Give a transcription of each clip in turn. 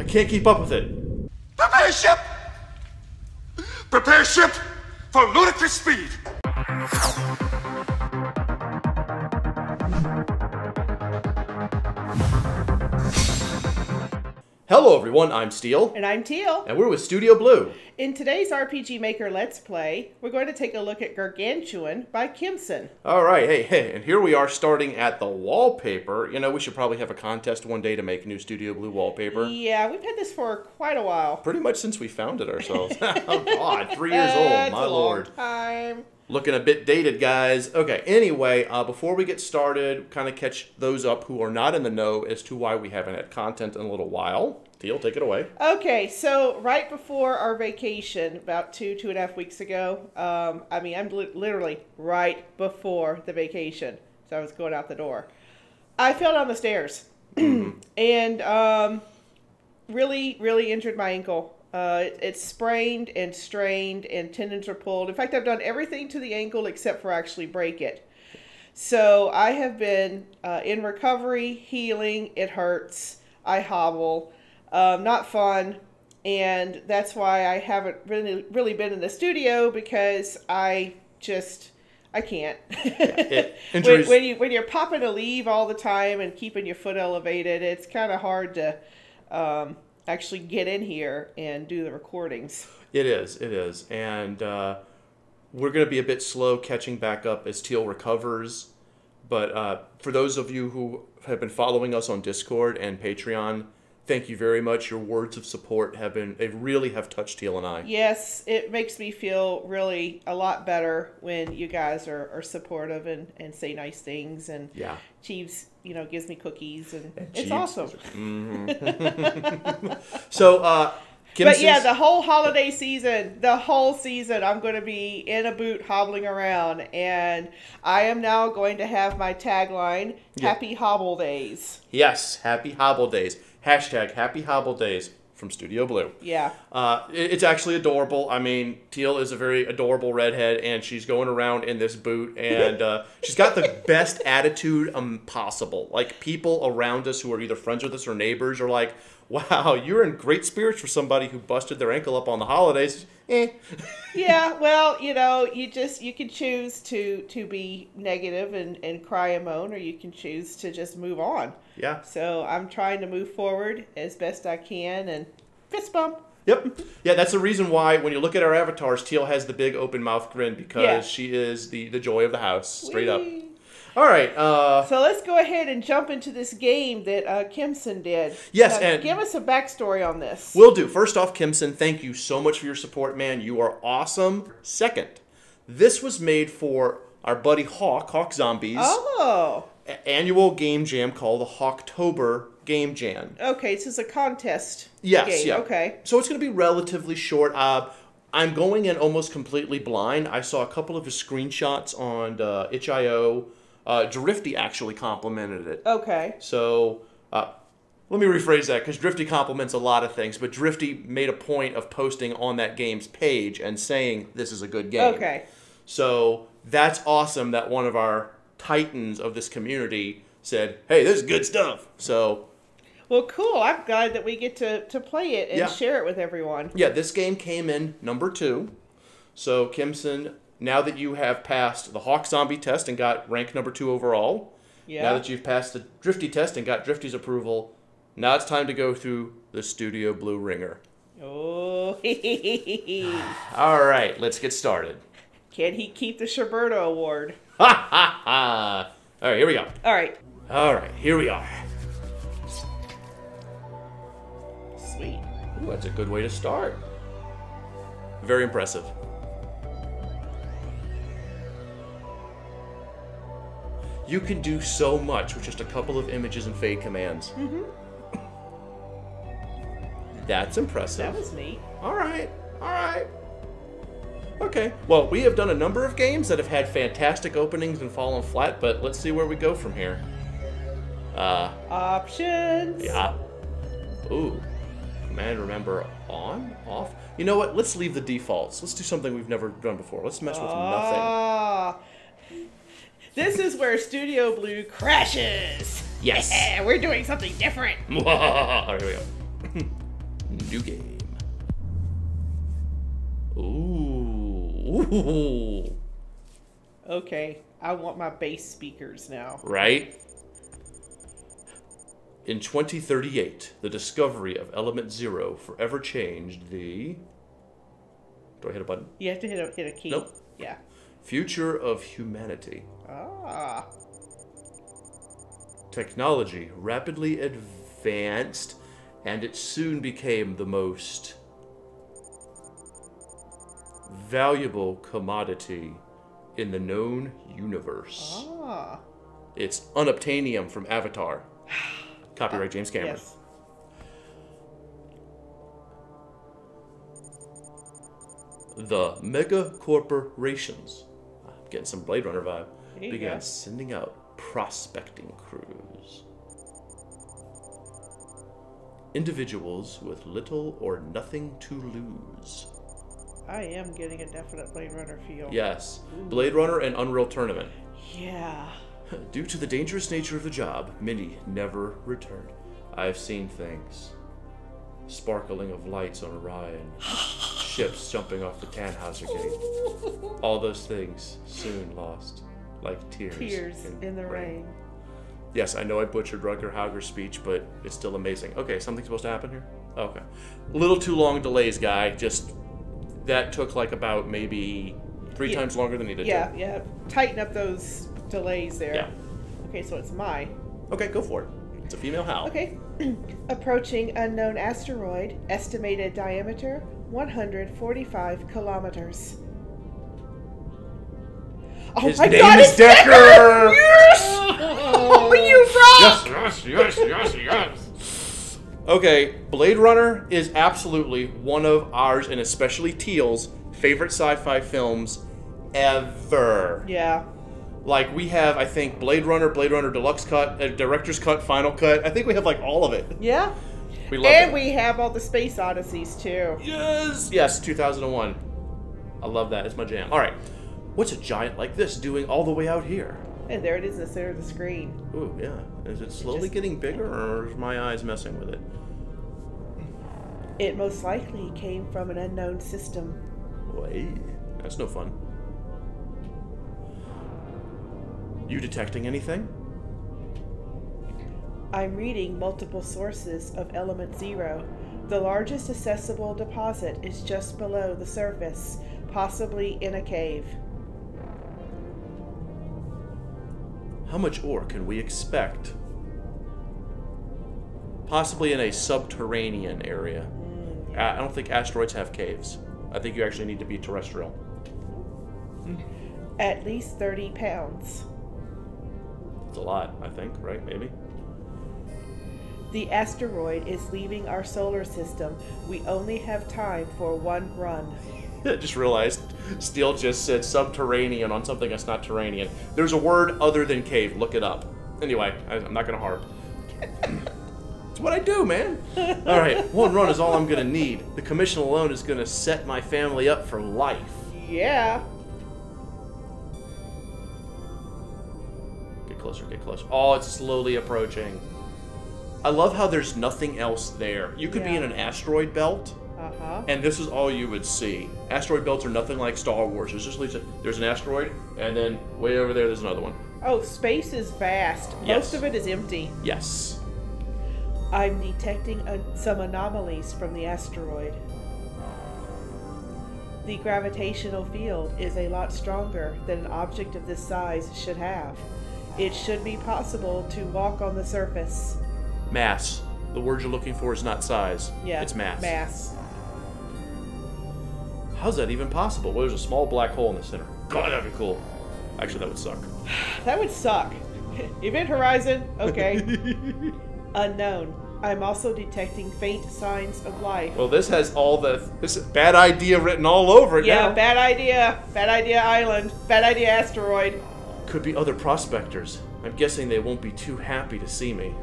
I can't keep up with it. Prepare ship! Prepare ship for ludicrous speed! Hello, everyone. I'm Steel, And I'm Teal. and we're with Studio Blue. In today's RPG Maker Let's Play, we're going to take a look at Gargantuan by Kemsyn. All right, hey, hey, and here we are starting at the wallpaper. You know, we should probably have a contest one day to make new Studio Blue wallpaper. Yeah, we've had this for quite a while. Pretty much since we founded ourselves. oh, God, three years old, my a long lord. Time. Looking a bit dated, guys. Okay, anyway, uh, before we get started, kind of catch those up who are not in the know as to why we haven't had content in a little while. Teal, take it away. Okay, so right before our vacation, about two, two and a half weeks ago, um, I mean, I'm li- literally right before the vacation. So I was going out the door. I fell down the stairs and um, really, really injured my ankle. Uh, it, it's sprained and strained, and tendons are pulled. In fact, I've done everything to the ankle except for actually break it. So I have been uh, in recovery, healing. It hurts. I hobble. Um, not fun. And that's why I haven't really, really been in the studio because I just I can't. it- when, when you when you're popping Aleve all the time and keeping your foot elevated, it's kind of hard to um, actually get in here and do the recordings. It is, it is. And uh, we're going to be a bit slow catching back up as Teal recovers. But uh, for those of you who have been following us on Discord and Patreon, thank you very much. Your words of support have been, they really have touched Teal and I. Yes, it makes me feel really a lot better when you guys are, are supportive and, and say nice things. And Yeah. Chiefs, you know, gives me cookies and, it's Jeeves awesome. So, uh, But yeah, the whole holiday season, the whole season, I'm going to be in a boot hobbling around. And I am now going to have my tagline Happy Hobble Days. yes, happy Hobble Days. Hashtag happy Hobble Days from Studio Blue. Yeah. Uh, it- it's actually adorable. I mean, Teal is a very adorable redhead, and she's going around in this boot, and uh, she's got the best attitude um, possible. Like people around us who are either friends with us or neighbors are like, "Wow, you're in great spirits for somebody who busted their ankle up on the holidays." Eh. yeah well you know you just you can choose to to be negative and and cry and moan or you can choose to just move on Yeah. so i'm trying to move forward as best i can and fist bump Yep. Yeah, that's the reason why when you look at our avatars, Teal has the big open mouth grin because Yeah. she is the the joy of the house, straight up. All right. Uh, so let's go ahead and jump into this game that uh, Kemsyn did Yes, Now, and- give us a backstory on this We'll do. First off, Kemsyn, thank you so much for your support, man. You are awesome. Second, this was made for our buddy Hawk, HawkZombie's, oh annual game jam called the Hawktober Game Jam. okay this is a contest Yes, game. yeah. okay So it's going to be relatively short. Uh, I'm going in almost completely blind. I saw a couple of his screenshots on uh, itch.io. Uh, Drifty actually complimented it. okay So uh, let me rephrase that because Drifty compliments a lot of things, but Drifty made a point of posting on that game's page and saying this is a good game. okay So that's awesome that one of our titans of this community said, "Hey, this is good stuff." So well cool i'm glad that we get to to play it and Yeah. share it with everyone yeah, this game came in number two. So Kemsyn, now that you have passed the HawkZombie test and got rank number two overall, yeah Now that you've passed the Drifty test and got Drifty's approval, now it's time to go through the Studio Blue Wringer. Oh, All right, let's get started. Can he keep the Sherberto Award? Ha ha ha! All right, here we go. All right, All right, here we are. sweet. Ooh, that's a good way to start. Very impressive. You can do so much with just a couple of images and fade commands. Mm-hmm. That's impressive. That was neat. All right, all right. Okay, well, we have done a number of games that have had fantastic openings and fallen flat, but let's see where we go from here. Uh, Options. yeah. Ooh. Command remember on, off. You know what? Let's leave the defaults. Let's do something we've never done before. Let's mess with nothing. Ah. This is where Studio Blue crashes. Yes. Yeah, we're doing something different. Here we go. New game. Ooh. Ooh. Okay, I want my bass speakers now. Right? In 2038, the discovery of Element Zero forever changed the. Do I hit a button? You have to hit a hit a key. Nope. Yeah. Future of humanity. Ah. Technology rapidly advanced, and it soon became the most valuable commodity in the known universe. Ah. It's unobtainium from Avatar. Copyright James Cameron. Yes. The mega corporations, I'm getting some Blade Runner vibe, began go. sending out prospecting crews. Individuals with little or nothing to lose. I am getting a definite Blade Runner feel. Yes, Blade Runner and Unreal Tournament. Yeah. Due to the dangerous nature of the job, Mindy never returned. I've seen things. Sparkling of lights on Orion, ships jumping off the Tannhauser Gate. All those things soon lost, like tears. Tears in the rain. Yes, I know I butchered Rutger Hauer's speech, but it's still amazing. Okay, something's supposed to happen here? Okay. A little too long delays, guy. Just, that took like about maybe three Yeah. times longer than needed Yeah, to. yeah. Tighten up those delays there. Yeah. Okay, so it's Mai. Okay, go for it. It's a female Hal. Okay. Approaching unknown asteroid, estimated diameter 145 kilometers. Oh His my name god, is it's Decker! Yes! Oh, you rock! Yes, yes, yes, yes. Okay, Blade Runner is absolutely one of ours, and especially Teal's, favorite sci fi films ever. Yeah. Like, we have, I think, Blade Runner, Blade Runner Deluxe Cut, uh, Director's Cut, Final Cut. I think we have, like, all of it. Yeah. We love And it. we have all the space odysseys too. Yes! Yes, 2001. I love that. It's my jam. All right. What's a giant like this doing all the way out here? And there it is in the center of the screen. Ooh, yeah. Is it slowly just- getting bigger, or is my eyes messing with it? It most likely came from an unknown system. Wait, that's no fun. You detecting anything? I'm reading multiple sources of element zero. The largest accessible deposit is just below the surface, possibly in a cave. How much ore can we expect? Possibly in a subterranean area. I don't think asteroids have caves. I think you actually need to be terrestrial. At least 30 pounds. It's a lot, I think, right? Maybe? The asteroid is leaving our solar system. We only have time for one run. I just realized Steel just said subterranean on something that's not terranean. There's a word other than cave. Look it up. Anyway, I, I'm not going to harp. it's what I do, man. All right, one run is all I'm going to need. The commission alone is going to set my family up for life. Yeah. Get closer, get closer. Oh, it's slowly approaching. I love how there's nothing else there. You could be in an asteroid belt. Uh huh. And this is all you would see. Asteroid belts are nothing like Star Wars. There's just like- there's an asteroid, and then way over there there's another one. Oh, space is vast. Yes. Most of it is empty. Yes. I'm detecting an some anomalies from the asteroid. The gravitational field is a lot stronger than an object of this size should have. It should be possible to walk on the surface. Mass. The word you're looking for is not size. Yeah. It's mass. Mass. How's that even possible? Well, there's a small black hole in the center. God, that'd be cool. Actually, that would suck. That would suck. Event horizon, okay. Unknown. I'm also detecting faint signs of life. Well, this has all the this is bad idea written all over it yeah, now. bad idea. Bad idea island. Bad idea asteroid. Could be other prospectors. I'm guessing they won't be too happy to see me.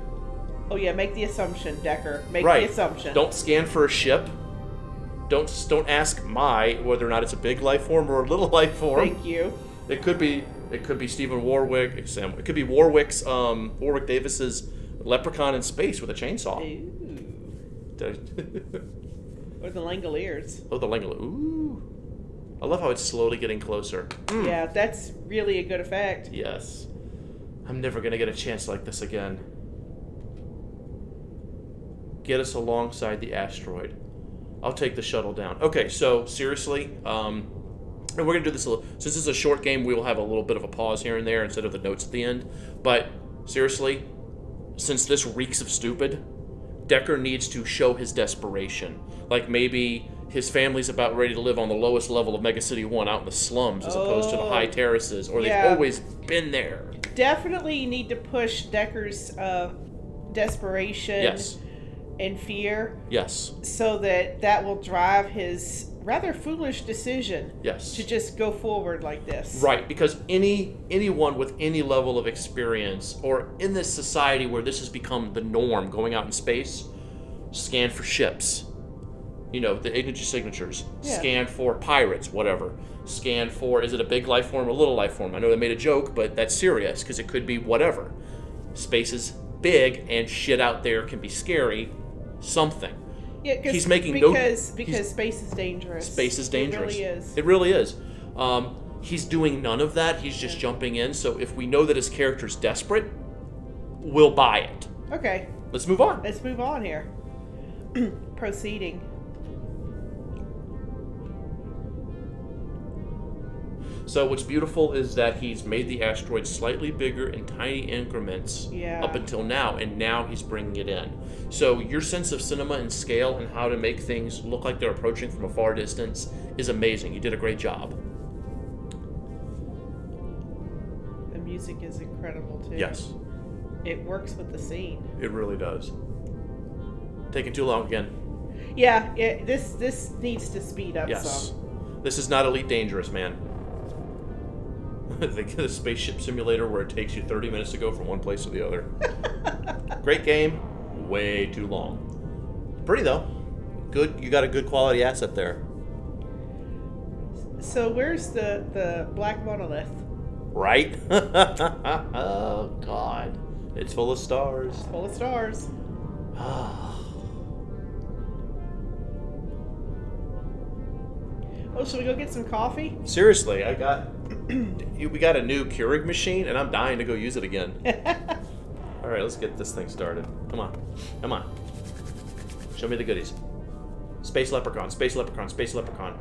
Oh yeah, make the assumption, Decker. Make right. the assumption. Don't scan for a ship. Don't don't ask my whether or not it's a big life form or a little life form. Thank you. It could be it could be Stephen Warwick. Sam. It could be Warwick's um, Warwick Davis's Leprechaun in space with a chainsaw. Ooh. Or the Langoliers. Oh, the Langolier. Ooh. I love how it's slowly getting closer. Yeah, that's really a good effect. Yes. I'm never gonna get a chance like this again. Get us alongside the asteroid. I'll take the shuttle down. Okay, so seriously, um, and we're gonna do this a little. Since this is a short game, we will have a little bit of a pause here and there instead of the notes at the end. But seriously, since this reeks of stupid, Decker needs to show his desperation. Like maybe his family's about ready to live on the lowest level of Mega City One out in the slums as opposed to the Oh. high terraces, or Yeah. they've always been there. Definitely need to push Decker's uh, desperation Yes. And fear Yes. so that that will drive his rather foolish decision Yes. to just go forward like this. Right, because any anyone with any level of experience, or in this society where this has become the norm, going out in space, scan for ships. You know, the energy signatures. Yeah. Scan for pirates, whatever. Scan for is it a big life form or a little life form? I know they made a joke, but that's serious because it could be whatever. Space is big and shit out there can be scary. Something. Yeah, He's making no- because because space is dangerous. Space is dangerous. It really is. It really is. Um, he's doing none of that. He's just jumping in. So if we know that his character's desperate, we'll buy it. okay, Let's move on. let's move on here. Proceeding. So what's beautiful is that he's made the asteroid slightly bigger in tiny increments Yeah. up until now, and now he's bringing it in. So your sense of cinema and scale and how to make things look like they're approaching from a far distance is amazing. You did a great job. The music is incredible too. Yes, It works with the scene. it really does. Taking too long again. Yeah, it, this this needs to speed up Yes. some. This is not Elite Dangerous, man. the, the spaceship simulator where it takes you 30 minutes to go from one place to the other. Great game, way too long. Pretty though. Good, you got a good quality asset there. So where's the the black monolith? Right? oh, God. It's full of stars. Full of stars. Oh, should we go get some coffee? Seriously, I got. we got a new Keurig machine, and I'm dying to go use it again. All right, let's get this thing started. Come on, come on. Show me the goodies. Space Leprechaun, Space Leprechaun, Space Leprechaun.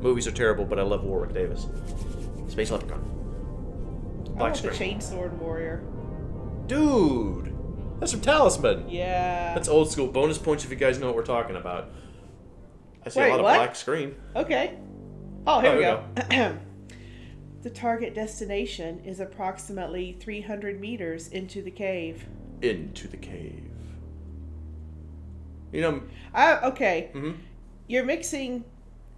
Movies are terrible, but I love Warwick Davis. Space Leprechaun. I Black want the screen. chainsword warrior. Dude, that's from Talisman. Yeah. That's old school. Bonus points if you guys know what we're talking about. I see Wait, a lot what? of black screen. Okay. Oh, here Oh, we here go. the target destination is approximately 300 meters into the cave. Into the cave. You know, Ah, okay. mhm. You're mixing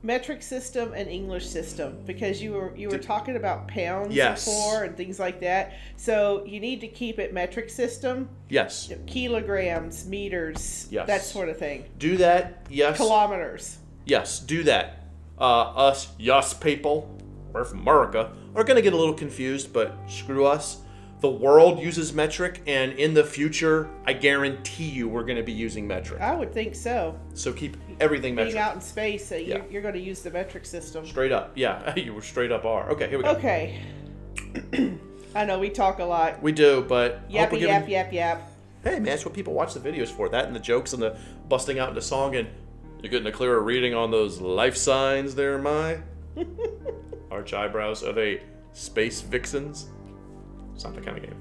metric system and English system because you were you were Did- talking about pounds Yes. before and things like that. So you need to keep it metric system, yes. kilograms, meters, Yes. that sort of thing. Do that. Yes. Kilometers. Yes, do that. Uh, us, yes people, we're from America, are going to get a little confused, but screw us. The world uses metric, and in the future, I guarantee you we're going to be using metric. I would think so. So keep everything Being metric. out in space, uh, Yeah. you're, you're going to use the metric system. Straight up. Yeah, you were straight up are. Okay, here we go. Okay. I know we talk a lot. We do, but I hope we're Yappy giving- yap yap yap. Hey man, that's what people watch the videos for. That and the jokes and the busting out into song and you're getting a clearer reading on those life signs there, my arch eyebrows. Are they space vixens? It's not that kind of game.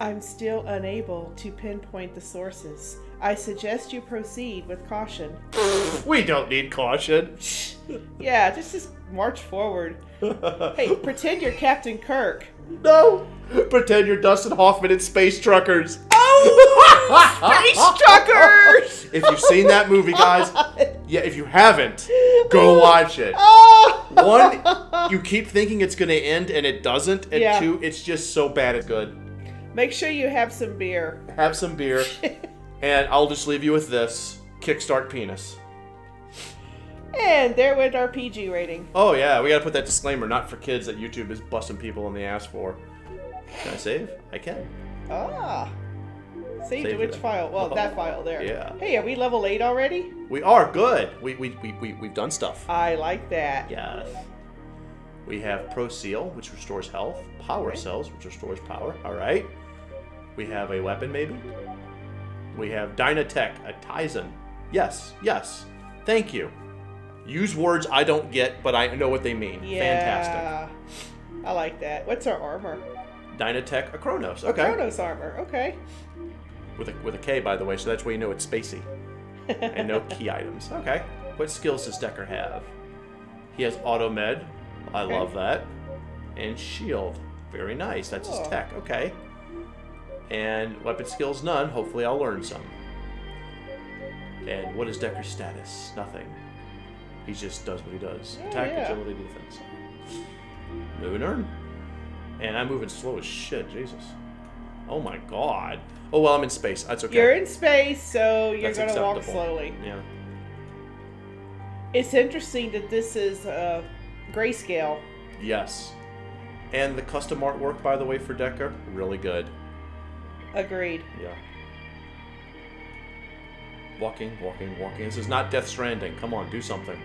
I'm still unable to pinpoint the sources. I suggest you proceed with caution. We don't need caution. Yeah, just just march forward. Hey, pretend you're Captain Kirk. no. Pretend you're Dustin Hoffman in Space Truckers. Oh! Space truckers! If you've seen that movie, guys, yeah, if you haven't, go watch it. Oh! One, you keep thinking it's going to end and it doesn't. And Yeah. two, it's just so bad it's good. Make sure you have some beer. have some beer, and I'll just leave you with this kickstart penis. And there went our PG rating. Oh yeah, we gotta put that disclaimer, not for kids that YouTube is busting people in the ass for. Can I save? I can. Ah. Save, Save which file? Well, Oh, that file there. yeah. Hey, are we level 8 already? We are good. We we we we we've done stuff. I like that. Yes. We have Pro Seal, which restores health. Power Okay. Cells, which restores power. All right. We have a weapon, maybe. We have Dynatech, a Tizen. Yes, yes. Thank you. Use words I don't get, but I know what they mean. Fantastic. Yeah. I like that. What's our armor? Dynatech, a Chronos. Okay. Chronos armor. Okay. With a with a K, by the way, so that's why you know it's spacey. and no key items. Okay. What skills does Decker have? He has Auto Med. I Okay. love that. And Shield. Very nice. That's his oh. tech. Okay. And weapon skills, none. Hopefully, I'll learn some. And what is Decker's status? Nothing. He just does what he does. Oh, Attack, yeah. agility, defense. Move and earn. And I'm moving slow as shit. Jesus. Oh my god. Oh well, I'm in space. That's okay. You're in space, so you're gonna walk slowly. Yeah. It's interesting that this is uh, grayscale. Yes. And the custom artwork, by the way, for Decker, really good. Agreed. Yeah. Walking, walking, walking. This is not Death Stranding. Come on, do something.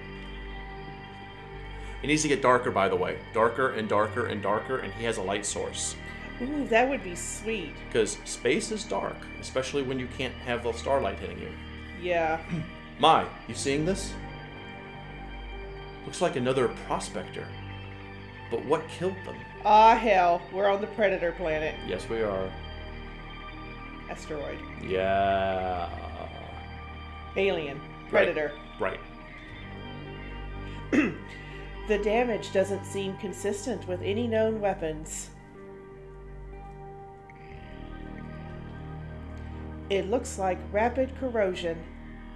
It needs to get darker, by the way. Darker and darker and darker, and he has a light source. Ooh, that would be sweet. Because space is dark, especially when you can't have the starlight hitting you. Yeah. Mai, you seeing this? Looks like another prospector. But what killed them? Ah, hell. We're on the Predator planet. Yes, we are. Asteroid. Yeah. Alien. Predator. Right. The damage doesn't seem consistent with any known weapons. It looks like rapid corrosion.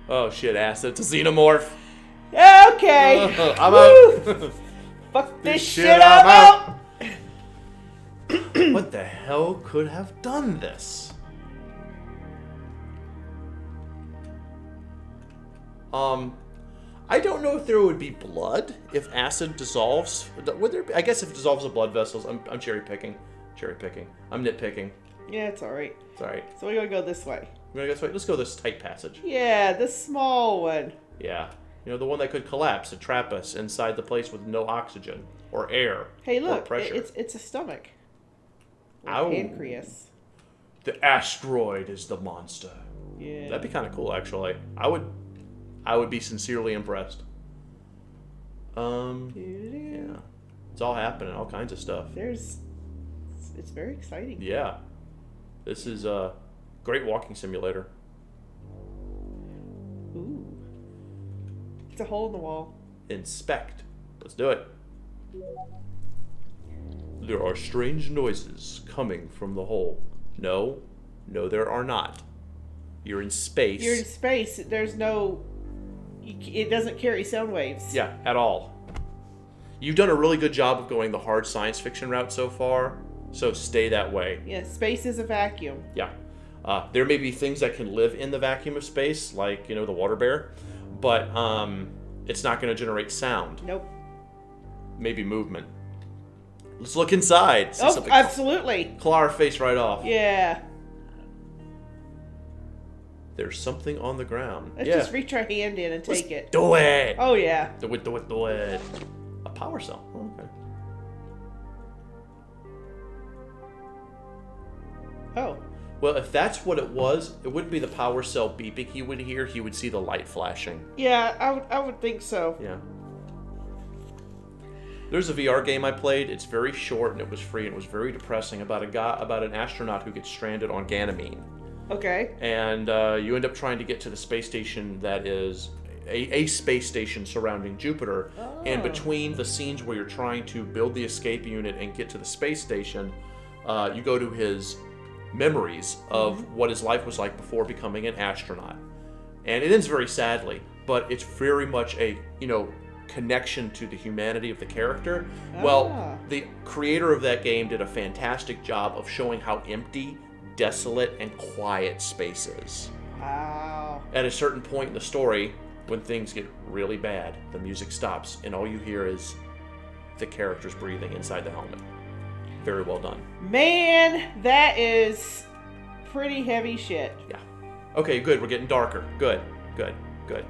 Oh shit, acid. It's a xenomorph. Okay. I'm out. Fuck this, This shit, shit, I'm I'm out. what the hell could have done this? Um, I don't know if there would be blood if acid dissolves. Would there? Be? I guess if it dissolves the blood vessels, I'm, I'm cherry picking. Cherry picking. I'm nitpicking. Yeah, it's alright. It's alright. So we're gonna go this way. We're gonna go this way. Let's go this tight passage. Yeah, the small one. Yeah. You know, the one that could collapse and trap us inside the place with no oxygen or air. Hey, look, it's it's a stomach. Ow. Pancreas. The asteroid is the monster. Yeah. That'd be kind of cool, actually. I would, I would be sincerely impressed. Um, yeah, it's all happening, all kinds of stuff. There's. It's, it's very exciting. Yeah, this is a great walking simulator. Ooh. It's a hole in the wall. Inspect. Let's do it. There are strange noises coming from the hole. No, no, there are not. You're in space. You're in space. There's no. It doesn't carry sound waves. Yeah, at all. You've done a really good job of going the hard science fiction route so far, so stay that way. Yeah, space is a vacuum. Yeah. Uh, there may be things that can live in the vacuum of space, like, you know, the water bear, but um, it's not going to generate sound, Nope. maybe movement. Let's look inside. See Oh, absolutely. claw our face right off. Yeah. There's something on the ground. Let's yeah. just reach our hand in and take it. Do it. Oh yeah. Do it, do it, do it. A power cell. Oh, okay. Oh. Well, if that's what it was, it wouldn't be the power cell beeping he would hear. He would see the light flashing. Yeah, I would. I would think so. Yeah. There's a VR game I played. It's very short and it was free. and It was very depressing about a guy, about an astronaut who gets stranded on Ganymede, Okay. and uh, you end up trying to get to the space station that is a, a space station surrounding Jupiter. Oh. And between the scenes where you're trying to build the escape unit and get to the space station, uh, you go to his memories of what his life was like before becoming an astronaut. And it ends very sadly, but it's very much a, you know, connection to the humanity of the character. Ah. Well, the creator of that game did a fantastic job of showing how empty, desolate, and quiet space is. Wow. At a certain point in the story, when things get really bad, the music stops, and all you hear is the characters breathing inside the helmet. Very well done. Man, that is pretty heavy shit. Yeah. Okay, good. We're getting darker. Good. Good. Good.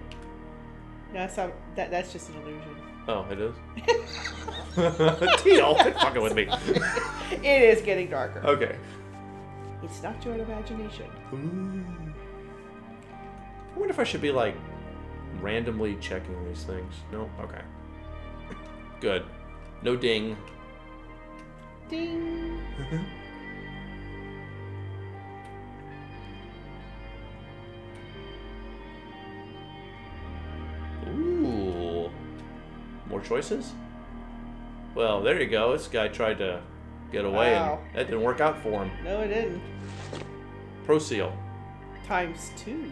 No, that's not, that that's just an illusion. Oh, it is. Teal, quit fucking with me. It is getting darker. Okay. It's not your imagination. I wonder if I should be like randomly checking these things. No. Okay. Good. No ding. Ding. Ooh. More choices? Well, there you go. This guy tried to get away Wow. and that didn't work out for him. No, it didn't. Pro Seal. Times two.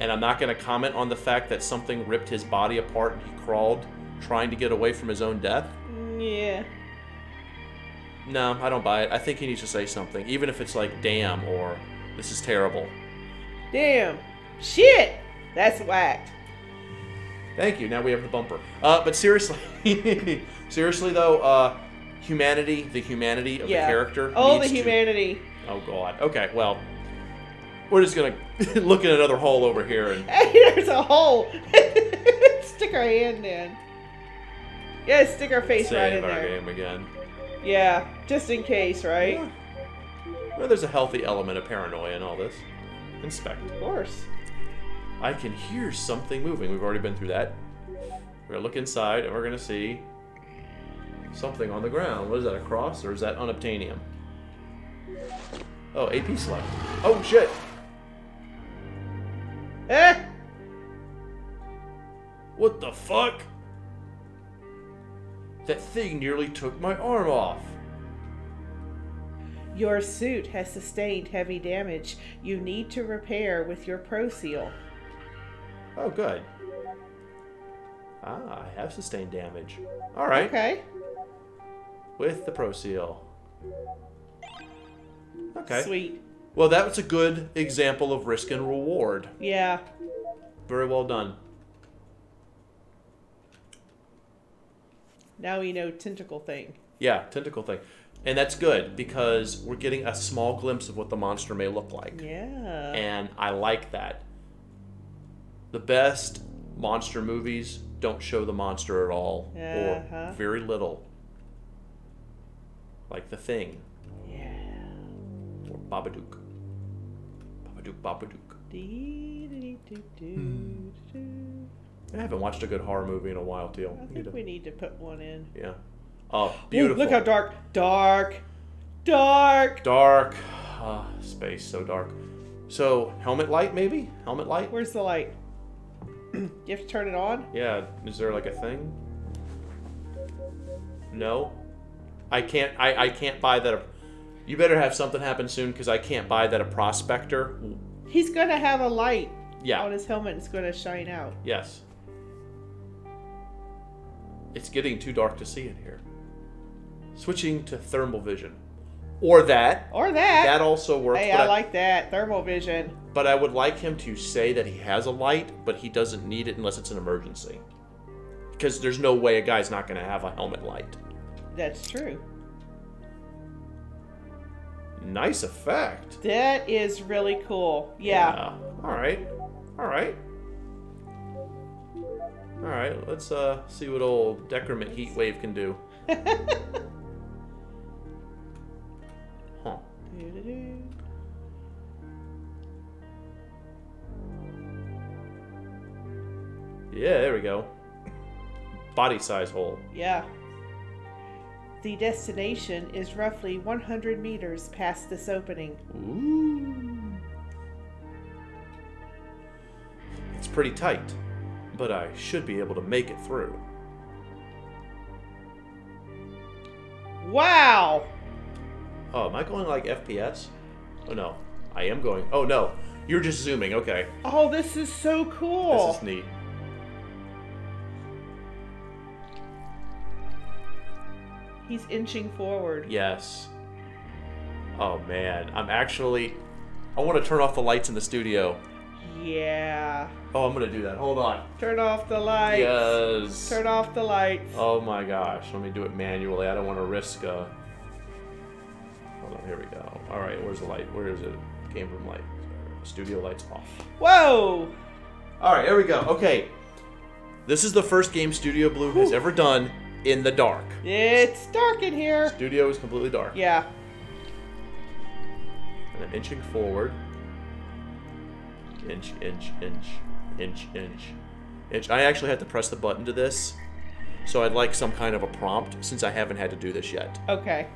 And I'm not going to comment on the fact that something ripped his body apart and he crawled trying to get away from his own death. Mm, Yeah. No, I don't buy it. I think he needs to say something, even if it's like "damn" or "this is terrible." Damn. Shit. That's whacked. Thank you. Now we have the bumper. Uh, but seriously, seriously though, uh, humanity, the humanity of Yeah. the character. Oh, the needs to- humanity. Oh God. Okay. Well, we're just gonna look at another hole over here and Hey, there's a hole. stick our hand in. Yeah, stick our face right save in our there. game again. Yeah, just in case, right? Well, there's a healthy element of paranoia in all this. Inspect. Of course. I can hear something moving. We've already been through that. We're gonna look inside and we're gonna see something on the ground. What is that? A cross or is that unobtainium? Oh, AP select. Oh shit! Eh? What the fuck? That thing nearly took my arm off. Your suit has sustained heavy damage. You need to repair with your Pro Seal. Oh, good. Ah, I have sustained damage. All right, Okay. with the Pro Seal. Okay. Sweet. Well, that was a good example of risk and reward. Yeah. Very well done. Now we know tentacle thing. Yeah, tentacle thing. And that's good because we're getting a small glimpse of what the monster may look like. Yeah. And I like that. The best monster movies don't show the monster at all Uh-huh. or very little. Like The Thing yeah. or Babadook. Babadook, Babadook. Dee-dee-dee-doo-doo. I haven't watched a good horror movie in a while, Teal. I think we need to put one in. Yeah. Oh, Ooh, beautiful. look how dark. Dark. Dark. dark. Ah, space, so dark. So, helmet light, maybe? Helmet light? Where's the light? you have to turn it on? Yeah, is there like a thing? No. I can't I, I can't buy that a, You better have something happen soon cuz I can't buy that a prospector. He's gonna have a light Yeah. on his helmet. It's gonna shine out. Yes. It's getting too dark to see in here. Switching to thermal vision. Or that. Or that. That also works. hey, but I like that thermal vision. But I would like him to say that he has a light, but he doesn't need it unless it's an emergency. Because there's no way a guy's not going to have a helmet light. That's true. Nice effect. That is really cool. Yeah. All right. All right. All right. Let's uh see what old decrement heat wave can do. Yeah, there we go. Body size hole. Yeah. The destination is roughly 100 meters past this opening. Ooh. It's pretty tight, but I should be able to make it through. Wow! Oh, am I going like FPS? Oh no, I am going. Oh no, you're just zooming. Okay, Oh, this is so cool. this is neat. He's inching forward. Yes. Oh man, I'm actually. I want to turn off the lights in the studio. Yeah. Oh, I'm gonna do that. Hold on. Turn off the lights. Yes. Turn off the lights. Oh my gosh, let me do it manually. I don't want to risk. Uh... Hold on, here we go. All right, where's the light? Where is it? game room light, studio lights off. Whoa! All right, here we go. Okay, this is the first game Studio Blue has ever done in the dark. It's dark in here. Studio is completely dark. Yeah. And I'm inching forward. Inch, inch, inch, inch, inch, inch. I actually had to press the button to this, so I'd like some kind of a prompt since I haven't had to do this yet. Okay.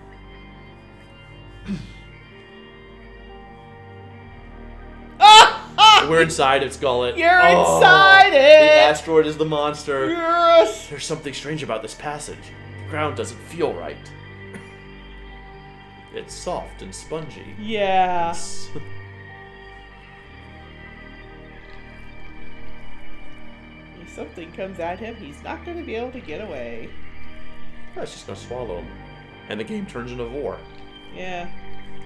Ah! We're inside its gullet. You're Oh, inside it! The asteroid is the monster. Yes. There's something strange about this passage. The ground doesn't feel right. It's soft and spongy. Yeah. If something comes at him, he's not going to be able to get away. That's just gonna swallow him. And the game turns into war. Yeah.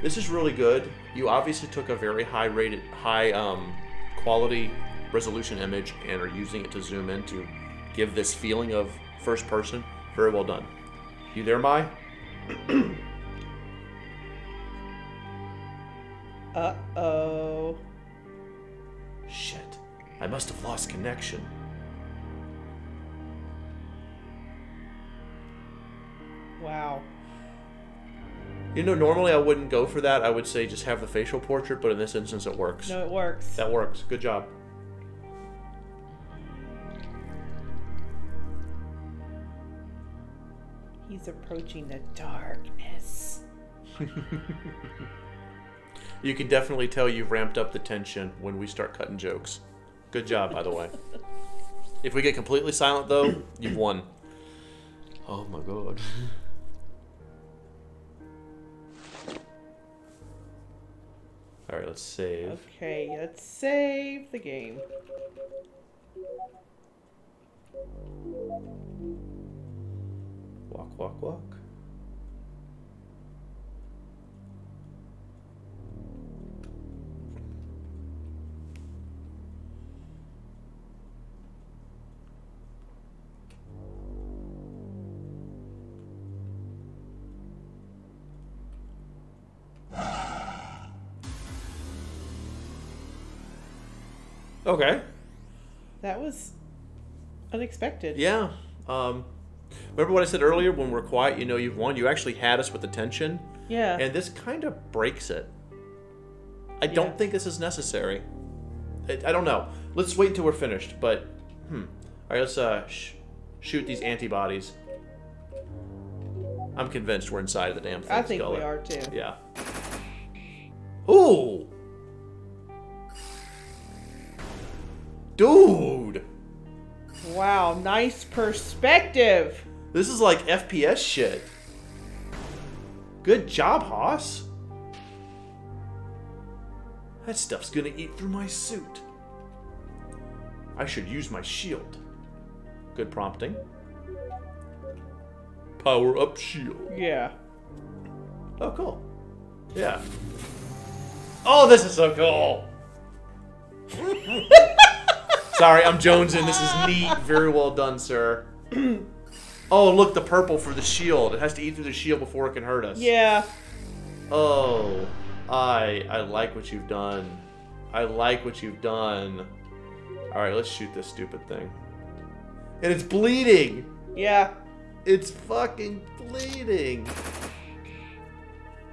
This is really good. You obviously took a very high rated, high um, quality resolution image and are using it to zoom in to give this feeling of first person. Very well done. You there, Mai? Uh oh. Shit. I must have lost connection. Wow. You know, normally I wouldn't go for that. I would say just have the facial portrait, but in this instance it works. No, it works. That works. Good job. He's approaching the darkness. You can definitely tell you've ramped up the tension when we start cutting jokes. Good job, by the way. If we get completely silent, though, you've won. Oh my god. Alright, let's save. Okay, let's save the game. Walk, walk, walk. Okay. That was unexpected. Yeah. Um, remember what I said earlier? When we're quiet, you know you've won. You actually had us with the tension, Yeah. and this kind of breaks it. I Yeah. don't think this is necessary. I, I don't know. Let's wait until we're finished. But hmm. All right, let's uh sh- shoot these antibodies. I'm convinced we're inside of the damn thing. I think we are too. Yeah. Ooh. Dude. Wow, nice perspective. This is like FPS shit. Good job, Haas. That stuff's gonna eat through my suit. I should use my shield. Good prompting. Power up shield. Yeah. Oh, cool. Yeah. Oh, this is so cool. Sorry, I'm jonesing. This is neat. Very well done, sir. oh, look, the purple for the shield. It has to eat through the shield before it can hurt us. Yeah. Oh, I I like what you've done. I like what you've done. All right, let's shoot this stupid thing. And it's bleeding. Yeah. It's fucking bleeding.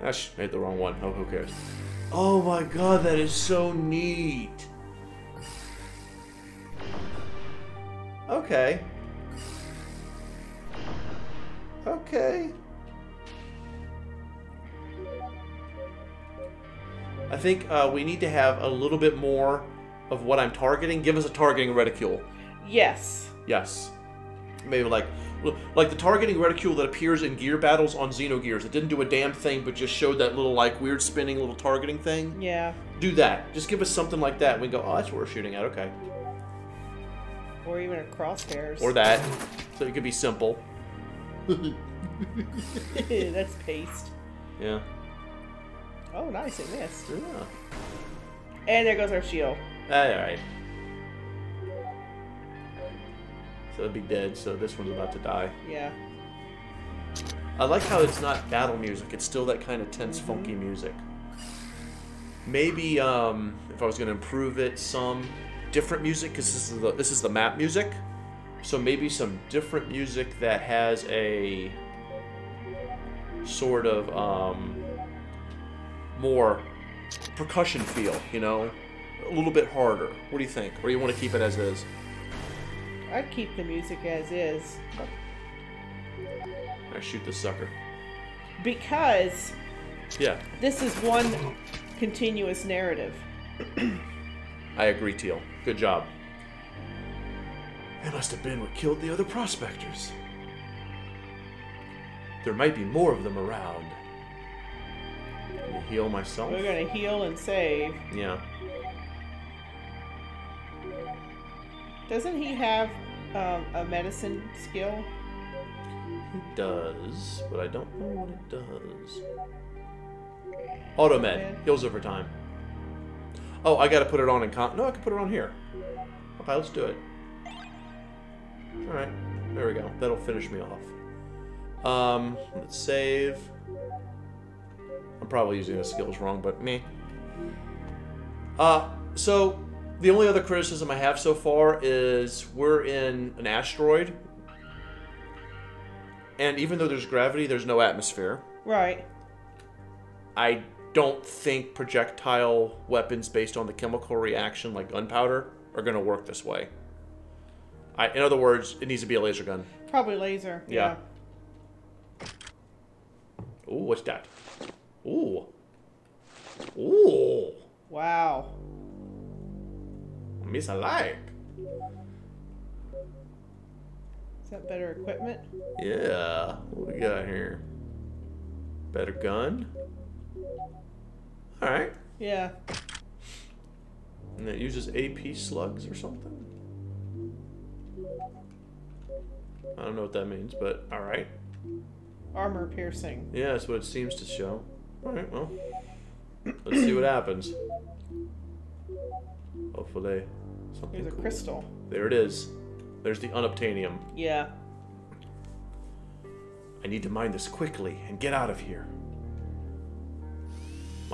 I sh- made the wrong one. Oh, who cares? Oh my god, that is so neat. Okay. Okay. I think uh, we need to have a little bit more of what I'm targeting. Give us a targeting reticule. Yes. Yes. Maybe like like the targeting reticule that appears in gear battles on Xenogears. It didn't do a damn thing, but just showed that little like weird spinning little targeting thing. Yeah. Do that. Just give us something like that. We go, oh, that's what we're shooting at. Okay. Or even a crosshairs. Or that. So it could be simple. That's paste. Yeah. Oh, nice. It missed. Yeah. And there goes our shield. All right. So it'd be dead. So this one's about to die. Yeah. I like how it's not battle music. It's still that kind of tense, funky music. maybe um, if I was going to improve it, some different music because this is the this is the map music. So maybe some different music that has a sort of um, more percussion feel, you know, a little bit harder. What do you think? Or do you want to keep it as is? I'd keep the music as is I shoot the sucker. because Yeah, this is one continuous narrative. I agree, Teal. Good job. It must have been what killed the other prospectors. There might be more of them around. Can you heal myself? We're gonna heal and save. Yeah. Doesn't he have um, a medicine skill? He does, but I don't know what it does. Automed. Heals over time. Oh, I gotta put it on in comp. No, I can put it on here. Okay, let's do it. Alright, there we go. That'll finish me off. Um, let's save. I'm probably using the skills wrong, but me. Uh, so the only other criticism I have so far is we're in an asteroid and even though there's gravity, there's no atmosphere. Right. I don't think projectile weapons based on the chemical reaction, like gunpowder, are going to work this way. I, in other words, it needs to be a laser gun. Probably laser. Yeah. Ooh, what's that? Ooh. Ooh. Wow. Miss I like. Is that better equipment? Yeah. What we got here? Better gun. All right. Yeah. And it uses AP slugs or something. I don't know what that means, but all right. Armor piercing. Yeah, that's what it seems to show. All right, well, let's see what happens. Hopefully, something There's a cool. crystal. There it is. There's the unobtainium. Yeah. I need to mine this quickly and get out of here.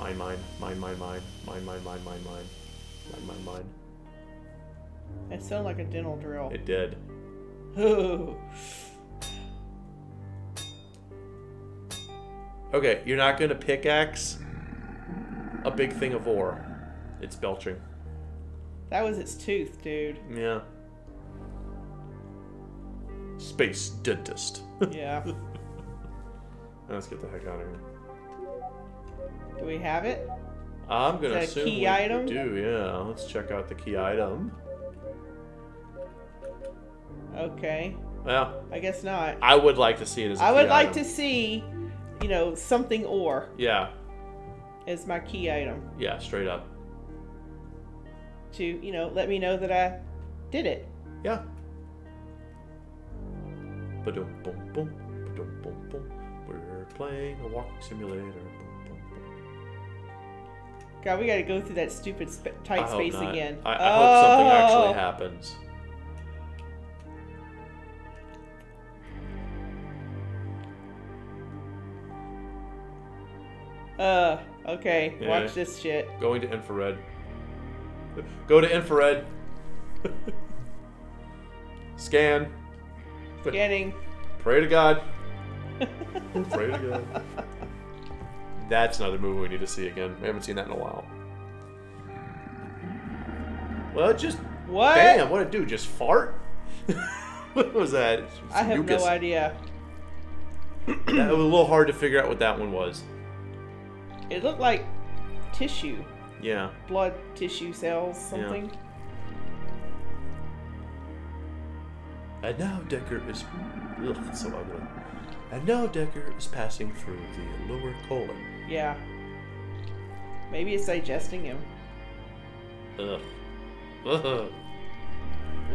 Mine, mine, mine, mine, mine, mine, mine, mine, mine, mine, mine, mine, mine. It sounded like a dental drill. It did. Ooh. Okay, you're not gonna pickaxe a big thing of ore. It's belching. That was its tooth, dude. Yeah. Space dentist. Yeah. Let's get the heck out of here. Do we have it? I'm gonna assume key we item? do. Yeah. Let's check out the key item. Okay. Well, I guess not. I would like to see it as. I I would like to see, you know, something ore Yeah. as my key item Yeah. Straight up. to, you know, let me know that I did it. Yeah. Ba-dum, boom, boom, ba-dum, boom, boom. We're playing a walking simulator. God, we got to go through that stupid sp- tight space not. again. I, I hope something Oh! actually happens. Uh, okay. Yeah. Watch this shit. Going to infrared. Go to infrared. Scan. Getting. Pray to God. Pray to God. That's another movie we need to see again. We haven't seen that in a while. Well, just What? damn, what it do? Just fart? what was that? I have Mucus. no idea. That was a little hard to figure out what that one was. It looked like tissue, Yeah. blood tissue cells, something. And now Decker is. Ugh, so ugly. And now Decker is passing through the lower colon. Yeah. Maybe it's digesting him. Ugh. Ugh.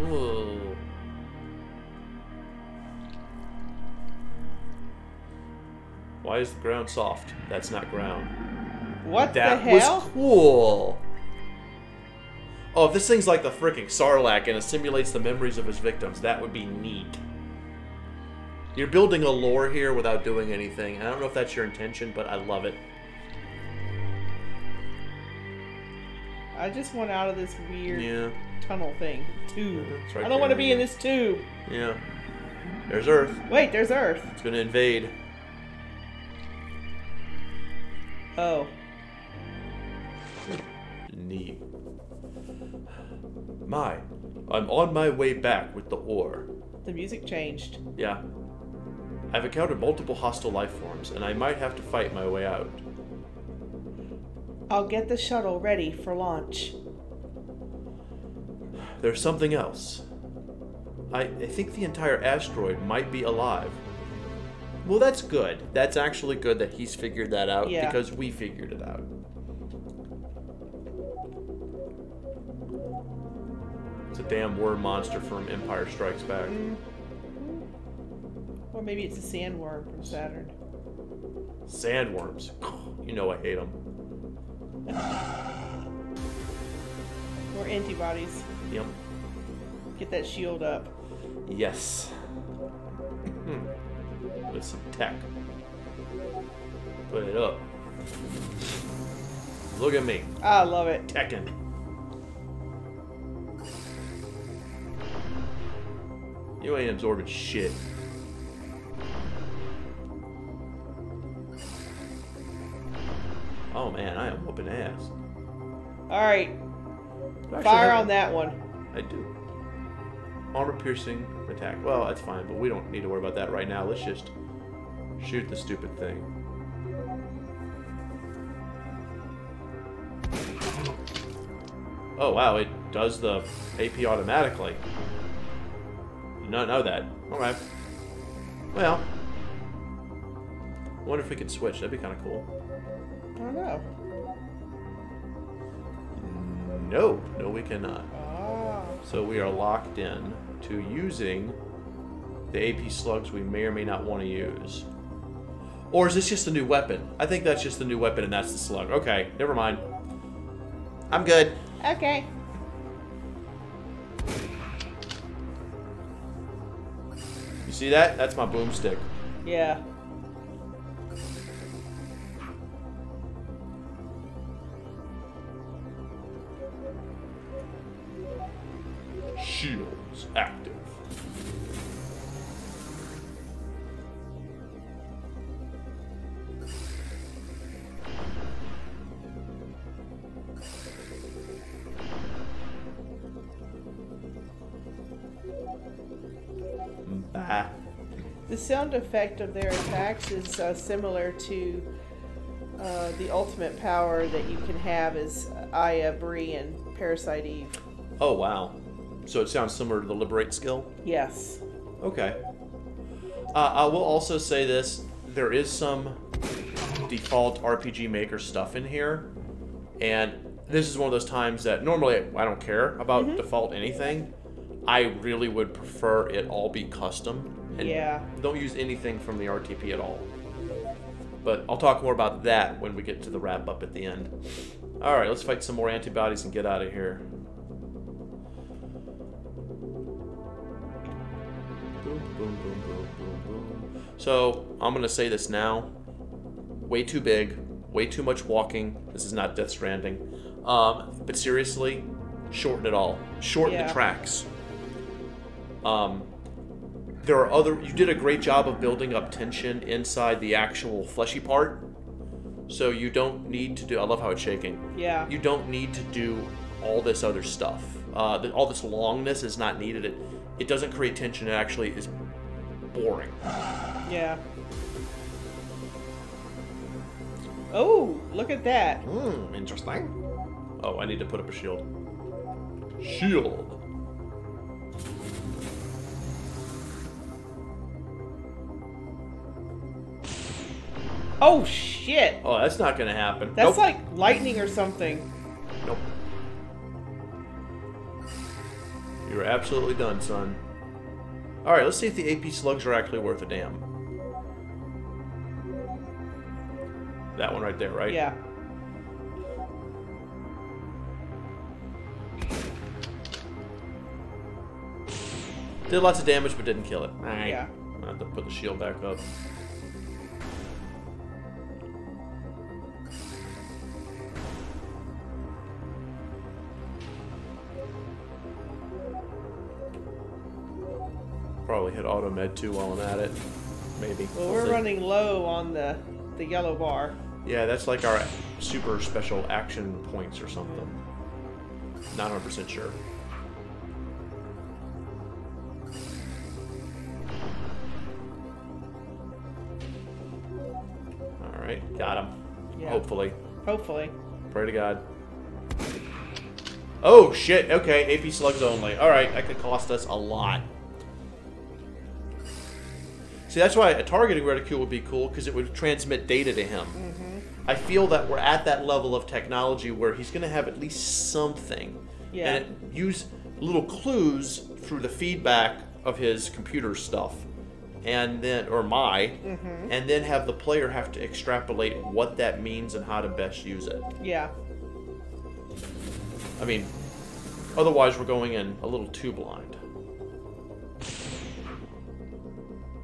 Ugh. Why is the ground soft? That's not ground. What That the hell? was cool. Oh, if this thing's like the freaking Sarlacc and it simulates the memories of his victims, that would be neat. You're building a lore here without doing anything. I don't know if that's your intention, but I love it. I just want out of this weird Yeah, tunnel thing. Tube. it's right I don't want to be in this tube. yeah. There's Earth. Wait, there's Earth. It's gonna invade. Oh. Neat. My, I'm on my way back with the ore. The music changed. Yeah. I've encountered multiple hostile life forms, and I might have to fight my way out. I'll get the shuttle ready for launch. There's something else. I, I think the entire asteroid might be alive. Well, that's good. That's actually good that he's figured that out Yeah. because we figured it out. It's a damn worm monster from Empire Strikes Back. Mm. Or maybe it's a sandworm from Saturn. Sandworms. You know I hate them. Or antibodies. Yep. Get that shield up. Yes. Hmm. With some tech. Put it up. Look at me. I love it. Tekken. You ain't absorbing shit. Oh man, I am whooping ass. Alright, Do I actually fire on that one. I do. Armor piercing attack. Well, that's fine, but we don't need to worry about that right now. Let's just shoot the stupid thing. Oh wow, it does the AP automatically. Did not know that. Alright. Well. Wonder if we could switch. That'd be kind of cool. I don't know. No, no, we cannot. Ah. So we are locked in to using the AP slugs we may or may not want to use. Or is this just a new weapon? I think that's just the new weapon and that's the slug. Okay, never mind. I'm good. Okay. You see that? That's my boomstick. Yeah. Sound effect of their attacks is uh, similar to uh, the ultimate power that you can have as Aya, Brea, and Parasite Eve. Oh wow. So it sounds similar to the liberate skill. Yes. Okay. Uh, I will also say this: there is some default RPG Maker stuff in here, and this is one of those times that normally I don't care about default anything. I really would prefer it all be custom, and Yeah. don't use anything from the RTP at all. But I'll talk more about that when we get to the wrap up at the end. All right, let's fight some more antibodies and get out of here. Boom, boom, boom. So I'm gonna say this now. Way too big, way too much walking. This is not Death Stranding. Um, but seriously, shorten it all. Shorten Yeah. the tracks. Um, there are other. You did a great job of building up tension inside the actual fleshy part. So you don't need to do. I love how it's shaking. Yeah. You don't need to do all this other stuff. Uh, the, all this longness is not needed. It it doesn't create tension. It actually is boring. Yeah. Oh, look at that. Hmm, interesting. Oh, I need to put up a shield. Shield. Oh shit. Oh, that's not gonna happen. That's nope. like lightning or something. Nope. You're absolutely done, son. Alright, let's see if the AP slugs are actually worth a damn. That one right there, right? Yeah. Did lots of damage, but didn't kill it. Alright. Yeah. I have to put the shield back up. Hit auto med too while I'm at it. Maybe. Well, we're running low on the the yellow bar. Yeah, that's like our super special action points or something. Not 100% sure. Alright, got him. Yeah. Hopefully. Hopefully. Pray to God. Oh, shit. Okay, AP slugs only. Alright, that could cost us a lot. See, that's why a targeting reticule would be cool, because it would transmit data to him. Mm-hmm. I feel that we're at that level of technology where he's going to have at least something. Yeah. And use little clues through the feedback of his computer stuff. And then, or my, mm-hmm. and then have the player have to extrapolate what that means and how to best use it. Yeah. I mean, otherwise we're going in a little too blind.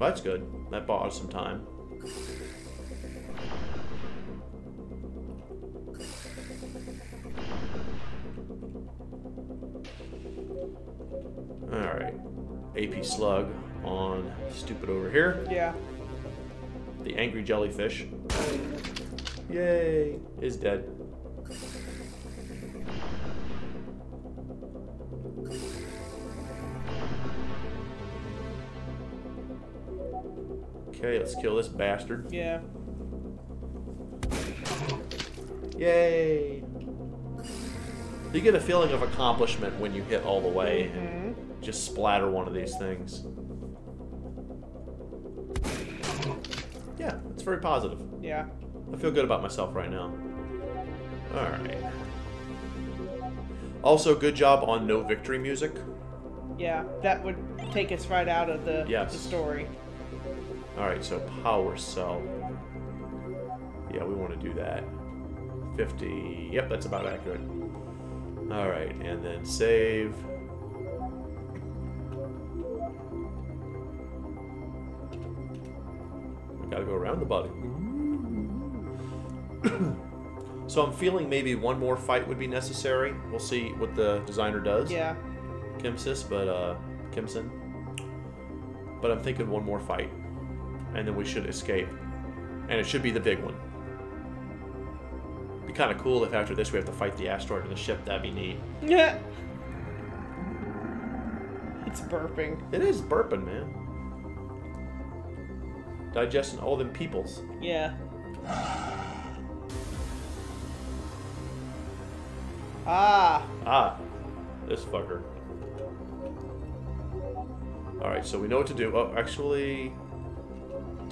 Well, that's good. That bought us some time. Alright. AP Slug on Stupid over here. Yeah. The Angry Jellyfish. Yay! Is dead. Okay, let's kill this bastard. Yeah. Yay! You get a feeling of accomplishment when you hit all the way and mm-hmm. just splatter one of these things. Yeah, it's very positive. Yeah. I feel good about myself right now. Alright. Also, good job on no victory music. Yeah. That would take us right out of the, Yes. the story. Alright, so power cell. Yeah, we want to do that. 50. Yep, that's about accurate. Alright, and then save. We gotta go around the body. so I'm feeling maybe one more fight would be necessary. We'll see what the designer does. Yeah. Kimsis, but uh, Kemsyn. But I'm thinking one more fight, and then we should escape, and it should be the big one. Be kind of cool if after this we have to fight the asteroid or the ship. That'd be neat. Yeah. It's burping. It is burping, man. Digesting all them peoples. Yeah. Ah. Ah, this fucker. All right, so we know what to do. Oh, actually,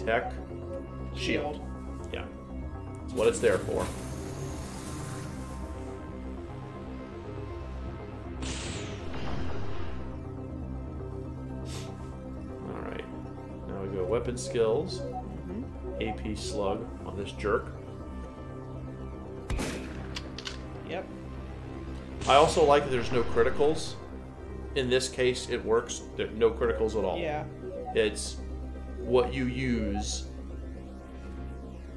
tech, shield. Yeah, that's what it's there for. All right, now we go weapon skills. Mm-hmm. AP slug on this jerk. Yep. I also like that there's no criticals. In this case, it works. There no criticals at all. Yeah. It's what you use.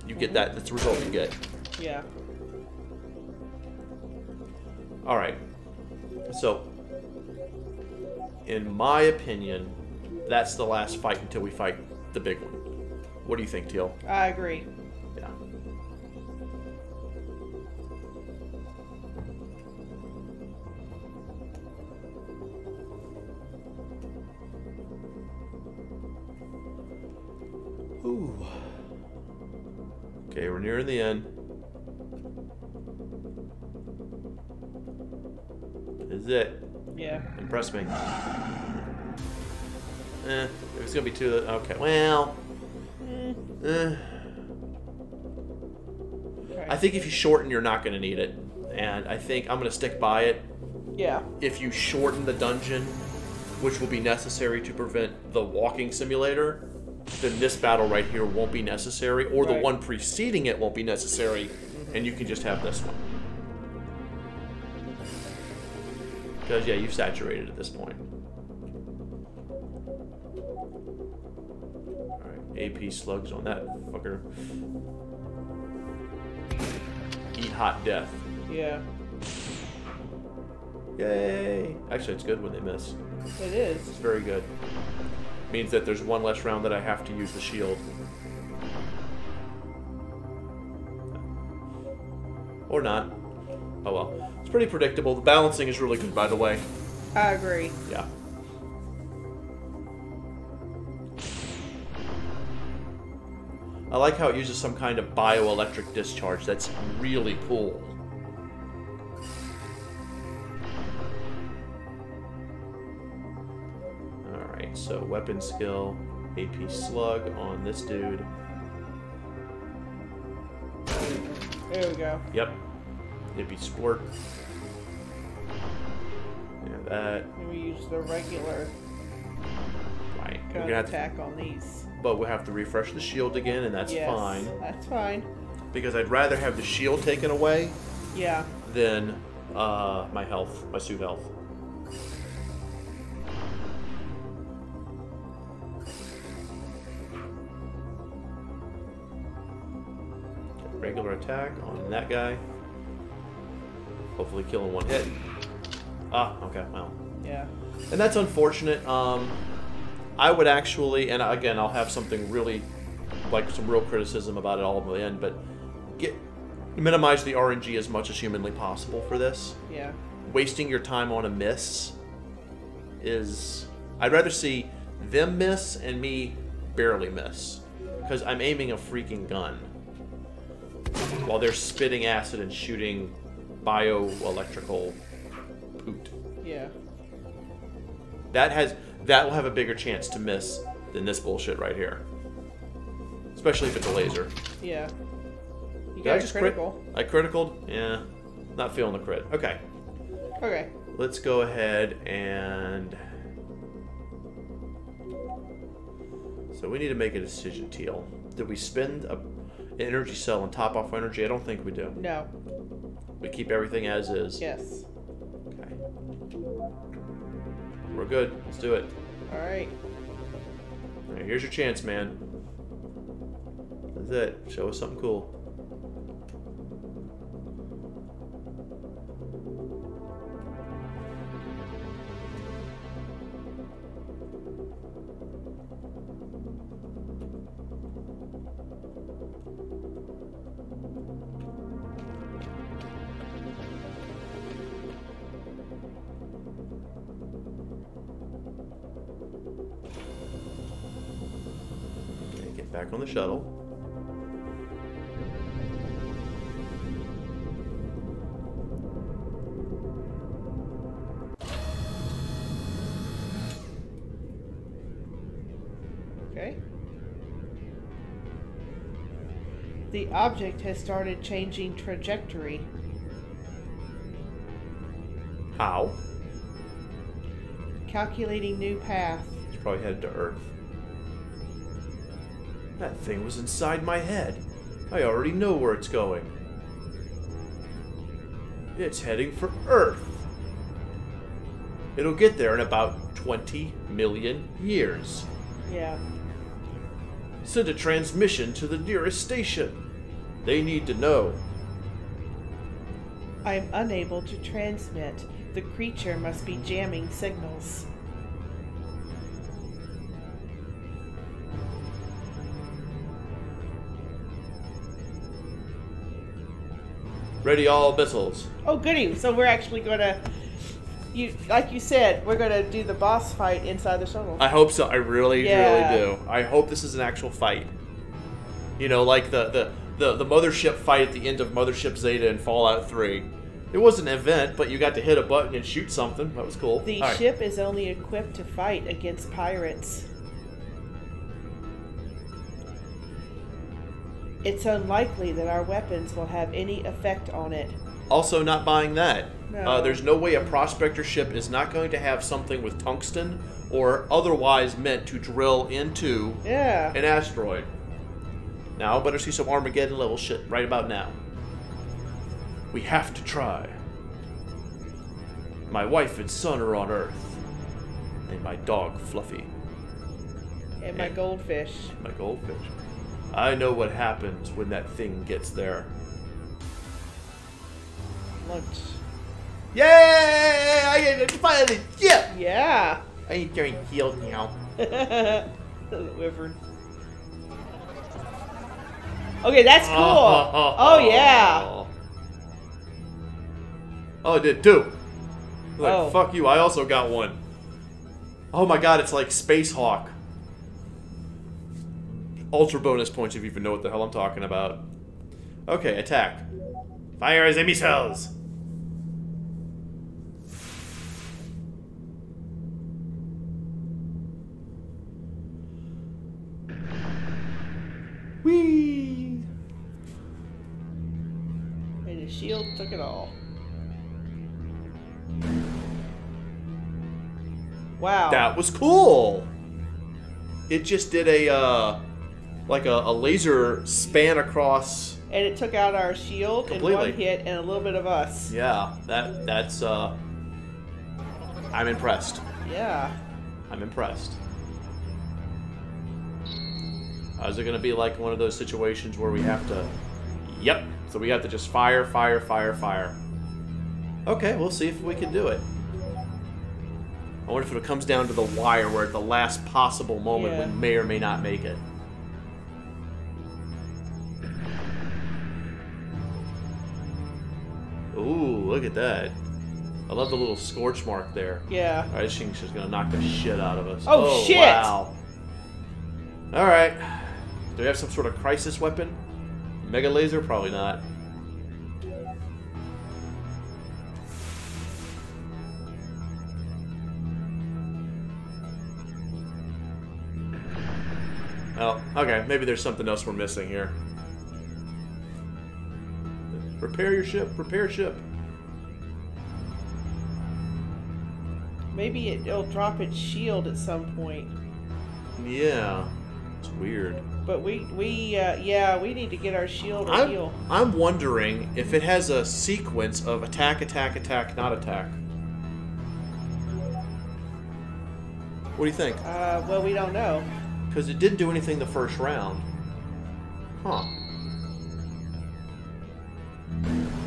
You get that. That's the result you get. Yeah. All right. So, in my opinion, that's the last fight until we fight the big one. What do you think, Teal? I agree. Okay, we're nearing the end. This is it. Yeah. Impress me. Eh, it's gonna be too. Okay, well. Eh. Okay. I think if you shorten, you're not going to need it. And I think I'm going to stick by it. yeah. If you shorten the dungeon, which will be necessary to prevent the walking simulator, then this battle right here won't be necessary, or the one preceding it won't be necessary, and you can just have this one. Because, yeah, you've saturated at this point. Alright, AP slugs on that fucker. Eat hot death. Yeah. Yay! Actually, it's good when they miss. It is. It's very good. Means that there's one less round that I have to use the shield. Or not. Oh well. It's pretty predictable. The balancing is really good, by the way. I agree. Yeah. I like how it uses some kind of bioelectric discharge. That's really cool. So weapon skill, AP slug on this dude. There we go. Yep. AP sport. Yeah, that. And we use the regular Right. We're gonna have to, attack on these. but we'll have to refresh the shield again, and that's yes, fine. That's fine. Because I'd rather have the shield taken away Yeah. than uh, my health, my suit health. Regular attack on that guy. Hopefully killing one hit. Ah, okay, well. Yeah. And that's unfortunate. Um, I would actually, and again, I'll have something really, like some real criticism about it all in the end, but get minimize the RNG as much as humanly possible for this. Yeah. Wasting your time on a miss is. I'd rather see them miss and me barely miss. Because I'm aiming a freaking gun. While they're spitting acid and shooting bioelectrical poot Yeah. that has that will have a bigger chance to miss than this bullshit right here. Especially if it's a laser. Yeah. You I got a just crit- critical. I critical? Yeah. Not feeling the crit. Okay. Okay. Let's go ahead and So we need to make a decision, Teal. Did we spend a, energy cell and top off energy? I don't think we do. No. We keep everything as is. Yes. Okay. We're good. Let's do it. All right. All right, here's your chance, man. That's it. Show us something cool. The shuttle. Okay. The object has started changing trajectory. How? Calculating new path. It's probably headed to Earth. That thing was inside my head. I already know where it's going. It's heading for Earth. It'll get there in about 20 million years. Yeah. Send a transmission to the nearest station. They need to know. I am unable to transmit. The creature must be jamming signals. Ready all missiles. Oh, goody! So we're actually gonna, you like you said, we're gonna do the boss fight inside the shuttle. I hope so. I really, Yeah. really do. I hope this is an actual fight. You know, like the, the, the, the mothership fight at the end of Mothership Zeta in Fallout 3. It was an event, but you got to hit a button and shoot something. That was cool. the right. ship is only equipped to fight against pirates. It's unlikely that our weapons will have any effect on it. Also, not buying that. No. Uh, there's no way a prospector ship is not going to have something with tungsten or otherwise meant to drill into Yeah. an asteroid. Now, I better see some Armageddon level shit right about now. We have to try. My wife and son are on Earth, and my dog Fluffy, And my and- goldfish. my goldfish. I know what happens when that thing gets there. Lunch. Yay! I get it finally. Yeah. Yeah. I ain't doing healed now. Wyvern. Okay, that's cool. Uh-huh. oh yeah. Oh, it did too. Like, Oh. fuck you, I also got one. Oh my god, it's like Space Hawk. Ultra bonus points if you even know what the hell I'm talking about. Okay, attack. Fire as missiles. Whee! And his shield took it all. Wow. That was cool. It just did a uh, like a, a laser span across. and it took out our shield in Completely. one hit and a little bit of us. Yeah, that that's. uh I'm impressed. Yeah. I'm impressed. Uh, is it going to be like one of those situations where we have to? Yep. So we have to just fire, fire, fire, fire. Okay, we'll see if we can do it. I wonder if it comes down to the wire, where at the last possible moment Yeah. we may or may not make it. Ooh, look at that! I love the little scorch mark there. Yeah. I just think she's gonna knock the shit out of us. Oh, oh, shit! Wow. All right. Do we have some sort of crisis weapon? Mega laser? Probably not. Oh, okay. Maybe there's something else we're missing here. Repair your ship. Repair ship. Maybe it, it'll drop its shield at some point. Yeah. It's weird. But we, we, uh, yeah, we need to get our shield I'm, heal. I'm wondering if it has a sequence of attack, attack, attack, not attack. What do you think? Uh, well, we don't know. Because it didn't do anything the first round. Huh.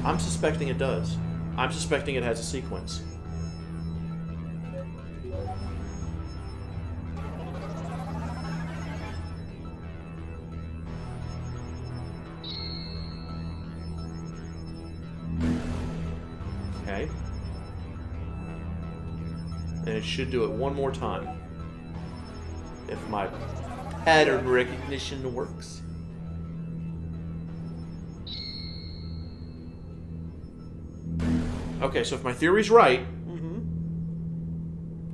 I'm suspecting it does. I'm suspecting it has a sequence. Okay. And it should do it one more time. If my pattern recognition works. Okay, so if my theory's right, Mm-hmm.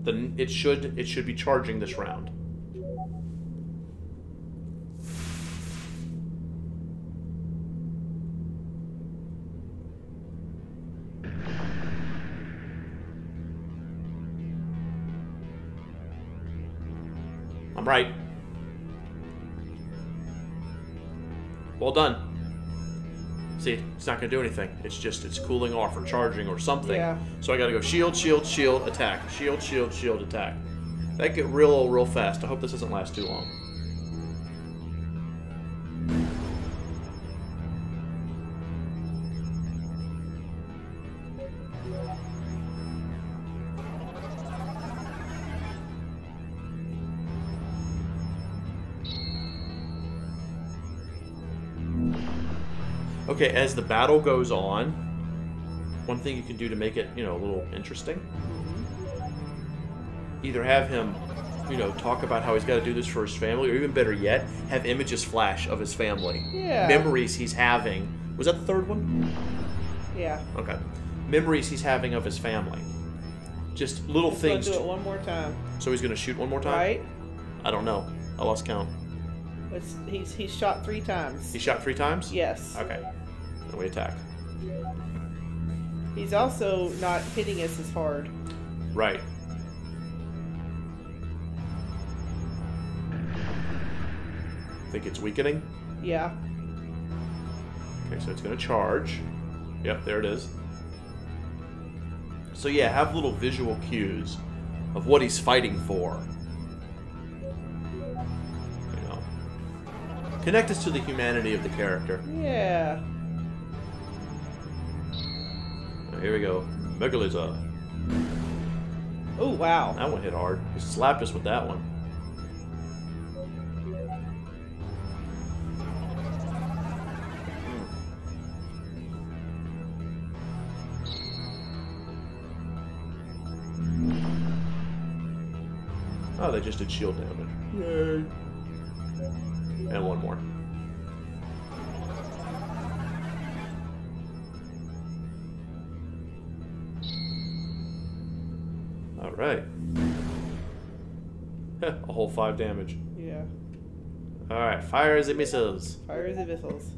then it should it should be charging this round. I'm right. Well done. See, it's not going to do anything. It's just it's cooling off or charging or something. Yeah. So I got to go shield, shield, shield, attack. Shield, shield, shield, attack. That get real, real fast. I hope this doesn't last too long. Okay, as the battle goes on, one thing you can do to make it, you know, a little interesting, either have him, you know, talk about how he's got to do this for his family, or even better yet, have images flash of his family, Yeah. memories he's having. Was that the third one? Yeah. Okay, memories he's having of his family. Just little Let's things. do it one more time. so he's gonna shoot one more time. Right? I don't know. I lost count. It's, he's he's shot three times. He shot three times. Yes. Okay. Then we attack. He's also not hitting us as hard. Right. Think it's weakening? Yeah. Okay, so it's going to charge. Yep, there it is. So yeah, have little visual cues of what he's fighting for. You know. Connect us to the humanity of the character. Yeah. Here we go. Megaliza. Oh wow. That one hit hard. He slapped us with that one. Hmm. Oh, they just did shield damage. Yay. And one more. Right. A whole five damage. Yeah. All right, fire the missiles. Fire the missiles.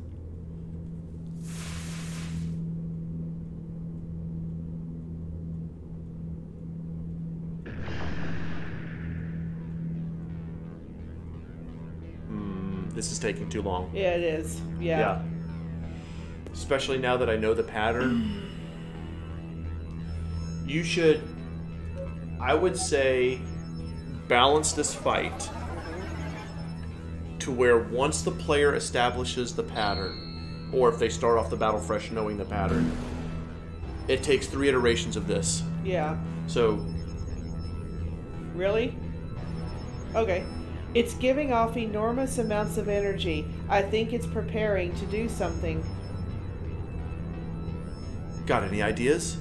Hmm, this is taking too long. Yeah, it is. Yeah. Especially now that I know the pattern. You should, I would say, balance this fight to where once the player establishes the pattern, or if they start off the battle fresh knowing the pattern, it takes three iterations of this. Yeah. So, Really? Okay. It's giving off enormous amounts of energy. I think it's preparing to do something. got any ideas?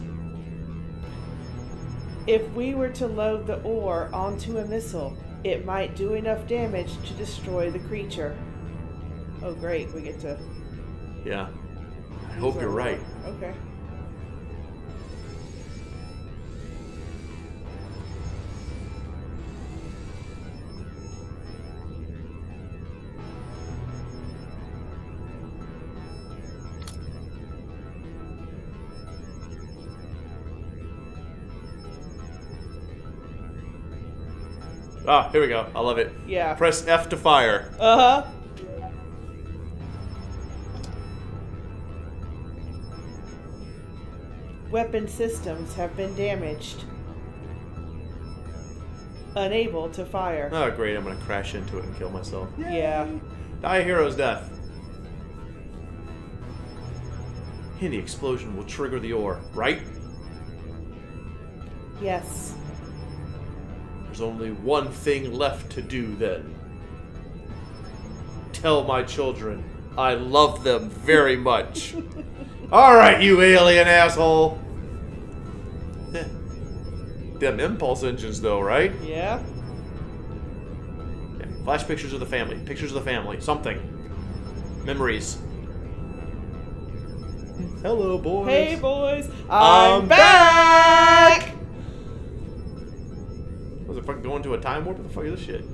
If we were to load the ore onto a missile, it might do enough damage to destroy the creature. Oh, great. We get to. Yeah. I hope you're right. Okay. Ah, here we go. I love it. Yeah. Press F to fire. Uh huh. Weapon systems have been damaged. Unable to fire. Oh, great. I'm going to crash into it and kill myself. Yeah. Die a hero's death. And the explosion will trigger the ore, right? Yes. Only one thing left to do then. Tell my children I love them very much. Alright, you alien asshole! Them impulse engines, though, right? Yeah. Flash pictures of the family. Pictures of the family. Something. Memories. Hello, boys. Hey, boys. I'm, I'm back! Was it fucking going to a time warp? What the fuck is this shit?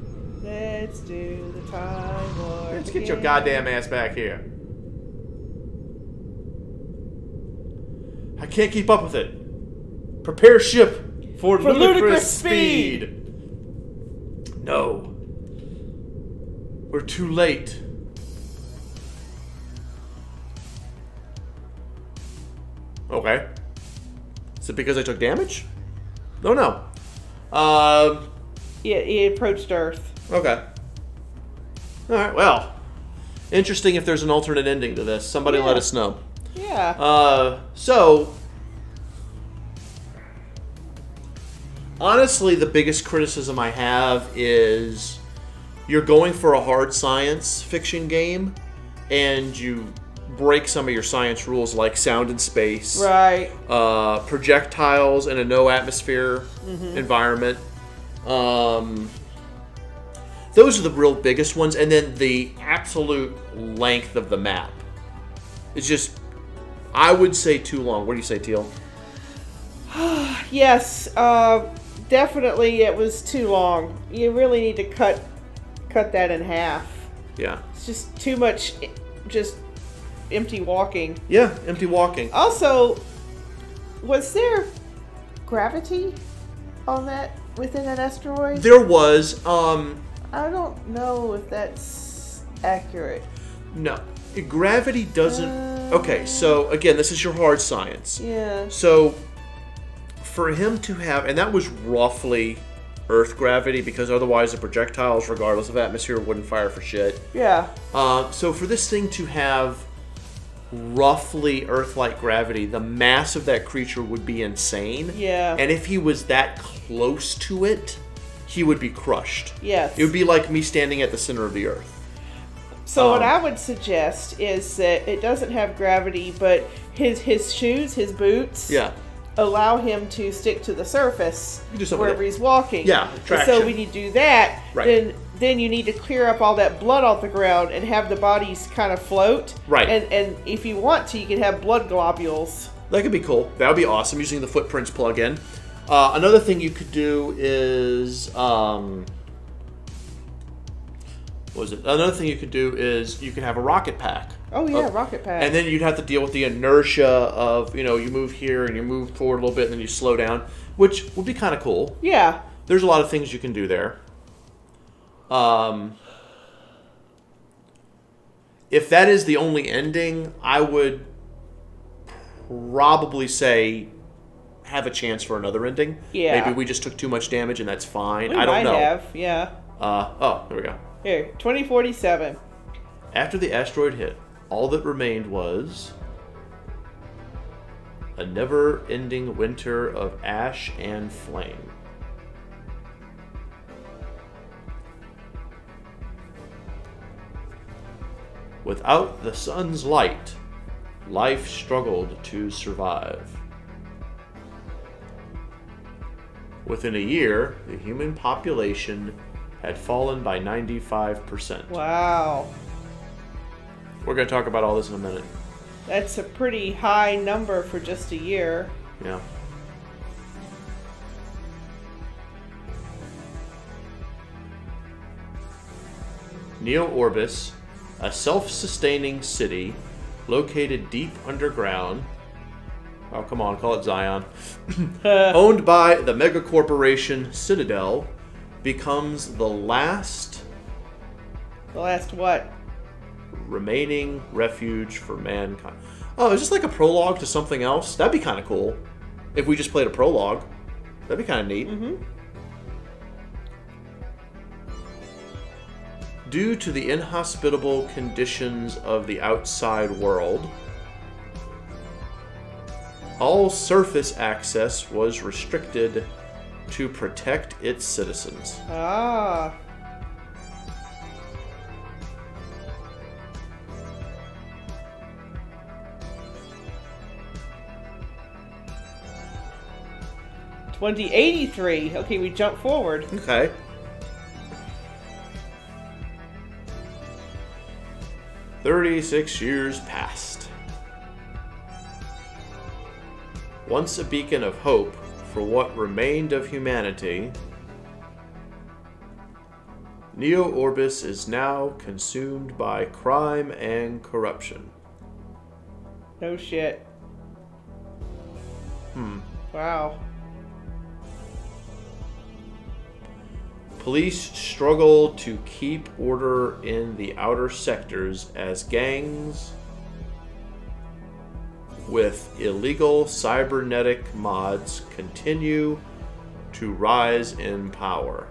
Let's do the time warp. Let's get your goddamn ass back here. I can't keep up with it. Prepare ship for, For ludicrous, ludicrous speed. No. We're too late. Okay. Is it because I took damage? Oh, no, no. Um. Yeah, he approached Earth. Okay. All right. Well, interesting. If there's an alternate ending to this, somebody let us know. Yeah. Uh, so honestly, the biggest criticism I have is you're going for a hard science fiction game, and you break some of your science rules like sound in space, right. uh, projectiles in a no atmosphere environment. Um, those are the real biggest ones, and then the absolute length of the map. It's just, I would say too long. What do you say, Teal? Yes, uh, definitely it was too long. You really need to cut cut that in half. Yeah. It's just too much just empty walking. Yeah, empty walking. Also, was there gravity on that within an asteroid? There was, um, I don't know if that's accurate. no. Gravity doesn't. Okay, so again, this is your hard science. Yeah. So, for him to have, and that was roughly Earth gravity, because otherwise the projectiles, regardless of atmosphere, wouldn't fire for shit. Yeah. Uh, so, for this thing to have roughly Earth-like gravity, the mass of that creature would be insane. Yeah. And if he was that close to it, he would be crushed. Yes. It would be like me standing at the center of the Earth. So what Um, I would suggest is that it doesn't have gravity, but his his shoes, his boots, Yeah. allow him to stick to the surface You do something wherever he's walking. Yeah, traction. so when you do that, Right. then then you need to clear up all that blood off the ground and have the bodies kind of float. Right. And and if you want to, you can have blood globules. That could be cool. That would be awesome using the footprints plugin. Uh, another thing you could do is um, what was it? Another thing you could do is you could have a rocket pack. Oh yeah, Uh, rocket pack. And then you'd have to deal with the inertia of, you know, you move here and you move forward a little bit and then you slow down, which would be kind of cool. yeah. There's a lot of things you can do there. Um, if that is the only ending, I would probably say have a chance for another ending. Yeah. Maybe we just took too much damage and that's fine. We I don't might know. have, yeah. Uh, oh, there we go. Here, twenty forty seven. After the asteroid hit, all that remained was a never ending winter of ash and flame. Without the sun's light, life struggled to survive. Within a year, the human population had fallen by 95%. Wow. We're going to talk about all this in a minute. That's a pretty high number for just a year. Yeah. Neo Orbis, a self sustaining city located deep underground. Oh, come on, call it Zion. Owned by the mega corporation Citadel, becomes the last The last what? remaining refuge for mankind. Oh, is this like a prologue to something else? That'd be kind of cool. If we just played a prologue, that'd be kind of neat. Mm-hmm. Due to the inhospitable conditions of the outside world, all surface access was restricted to protect its citizens. Ah. Twenty eighty three. Okay, we jump forward. Okay. Thirty-six years passed. Once a beacon of hope for what remained of humanity, Neo Orbis is now consumed by crime and corruption. No shit. Hmm. Wow. Police struggle to keep order in the outer sectors as gangs with illegal cybernetic mods continue to rise in power.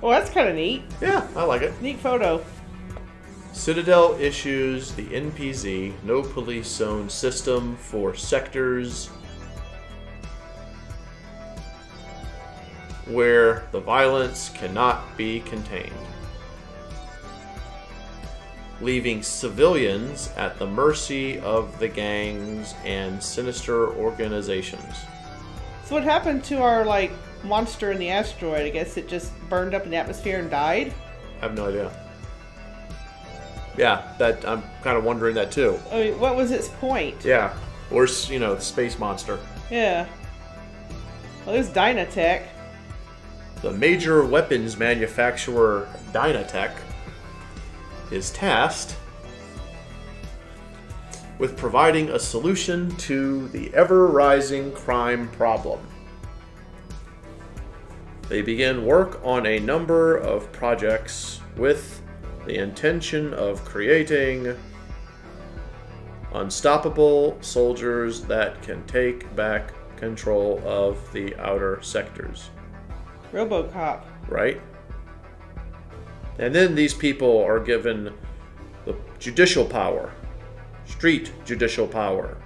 Well, that's kind of neat. Yeah, I like it. Neat photo. Citadel issues the NPZ no police zone system for sectors where the violence cannot be contained, leaving civilians at the mercy of the gangs and sinister organizations. So what happened to our like monster in the asteroid? I guess it just burned up in the atmosphere and died. I have no idea. Yeah, that I'm kind of wondering that too. I mean, what was its point? Yeah, or you know, the space monster. Yeah. Well, there's Dynatech. The major weapons manufacturer Dynatech is tasked with providing a solution to the ever rising crime problem. They begin work on a number of projects with the intention of creating Unstoppable soldiers that can take back control of the outer sectors. RoboCop. Right? And then these people are given the judicial power, street judicial power,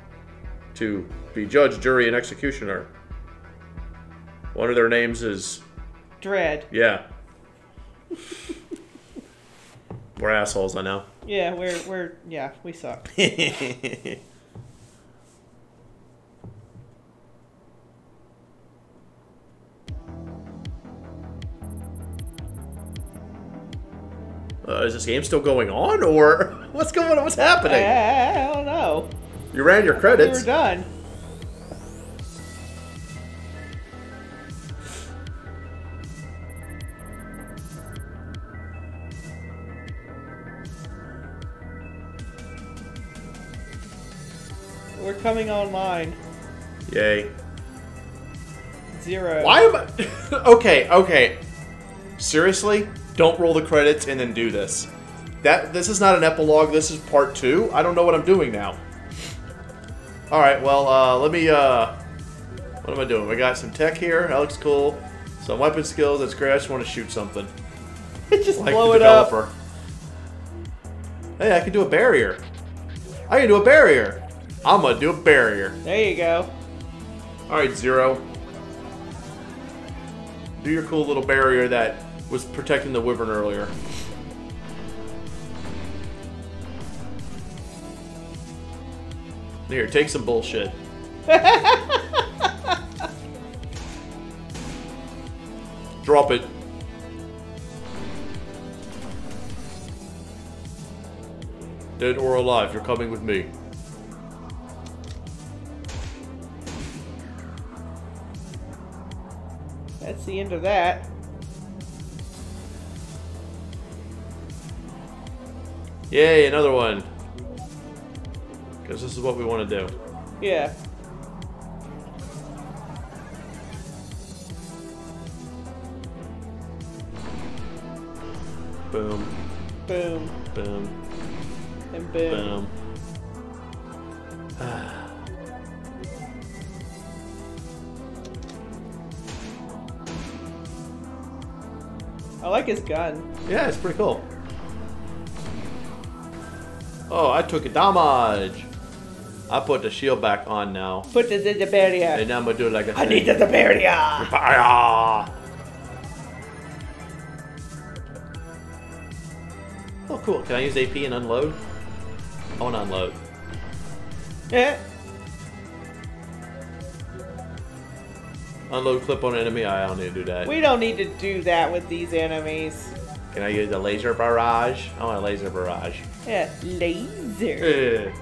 to be judge, jury, and executioner. One of their names is, Dredd. yeah. We're assholes, I know. Yeah, we're we're yeah, we suck. Uh, is this game still going on, or what's going on? What's happening? I don't know. You ran your We credits. were done. Coming online. Yay. Zero. Why am I? okay, okay. Seriously, don't roll the credits and then do this. That this is not an epilogue. This is part two. I don't know what I'm doing now. All right. Well, uh, let me. Uh, what am I doing? We got some tech here. That looks cool. Some weapon skills. That's great. I just want to shoot something. Just Like blow it up. Hey, I can do a barrier. I can do a barrier. I'm gonna do a barrier. There you go. All right, Zero. Do your cool little barrier that was protecting the wyvern earlier. Here, take some bullshit. Drop it. Dead or alive, you're coming with me. That's the end of that. Yay, another one. Because this is what we want to do. Yeah. Boom, Boom. boom, And boom. boom. Like his gun. Yeah, it's pretty cool. Oh, I took a damage. I put the shield back on now. Put the, the, the barrier. And now I'm gonna do it like a I need the, the barrier. Oh, cool. Can I use AP and unload? I want to unload. Yeah. Unload clip on enemy. I don't need to do that. We don't need to do that with these enemies. Can I use the laser barrage? I want a laser barrage. Yeah. Laser. Eh.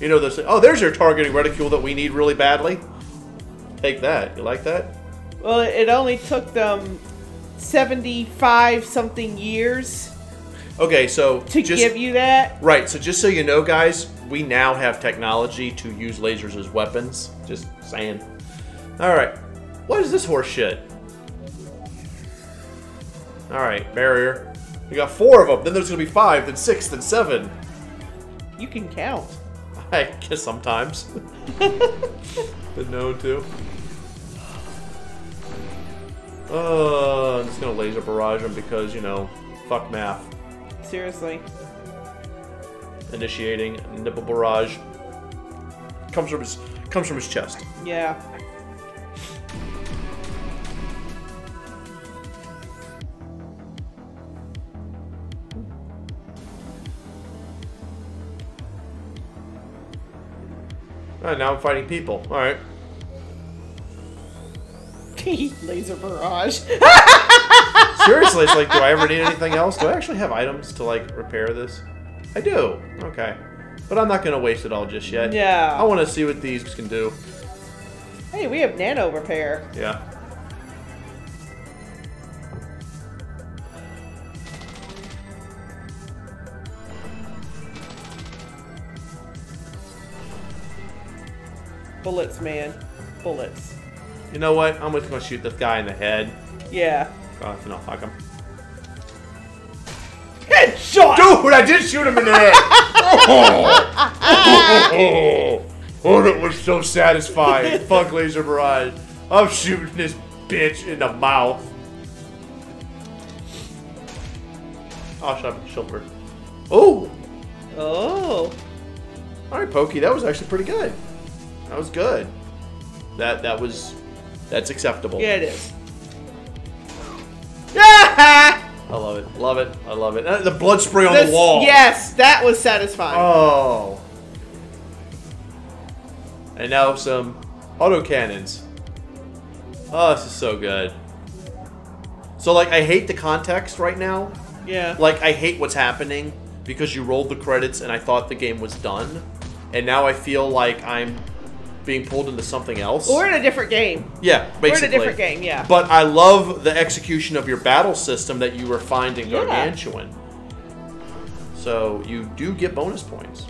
You know this. Oh, there's your targeting reticule that we need really badly. Take that. You like that? Well, it only took them 75 something years Okay, so to just, give you that. Right, so just so you know, guys, we now have technology to use lasers as weapons. Just saying. Alright, what is this horse shit? Alright, barrier. We got four of them, then there's gonna be five, then six, then seven. You can count. I guess sometimes. Been known to. Uh, I'm just gonna laser barrage them because, you know, fuck math. Seriously. Initiating nipple barrage. Comes from his comes from his chest. Yeah. Alright, now I'm fighting people. Alright. Laser barrage. Seriously, it's like, do I ever need anything else? Do I actually have items to like repair this? I do. Okay. But I'm not gonna waste it all just yet. Yeah. I wanna see what these can do. hey, we have nano repair. Yeah. Bullets, man. Bullets. You know what? I'm just gonna shoot this guy in the head. Yeah. Oh, no, fuck him. Headshot! Dude, I did shoot him in the head! oh, oh, that was so satisfying. Fuck Laser Barrage. I'm shooting this bitch in the mouth. Oh, shut up, Shilbert. Oh! Oh. Alright, Pokey, that was actually pretty good. That was good. That that was that's acceptable. Yeah, it is. I love it. Love it. I love it. Uh, The blood spray on This- the wall. Yes, that was satisfying. Oh. And now some auto cannons. Oh, this is so good. So like I hate the context right now. yeah. Like I hate what's happening because you rolled the credits and I thought the game was done. And now I feel like I'm being pulled into something else. We're in a different game. yeah, We're in a different game, yeah. But I love the execution of your battle system that you refined in Yeah. Gargantuan. So you do get bonus points.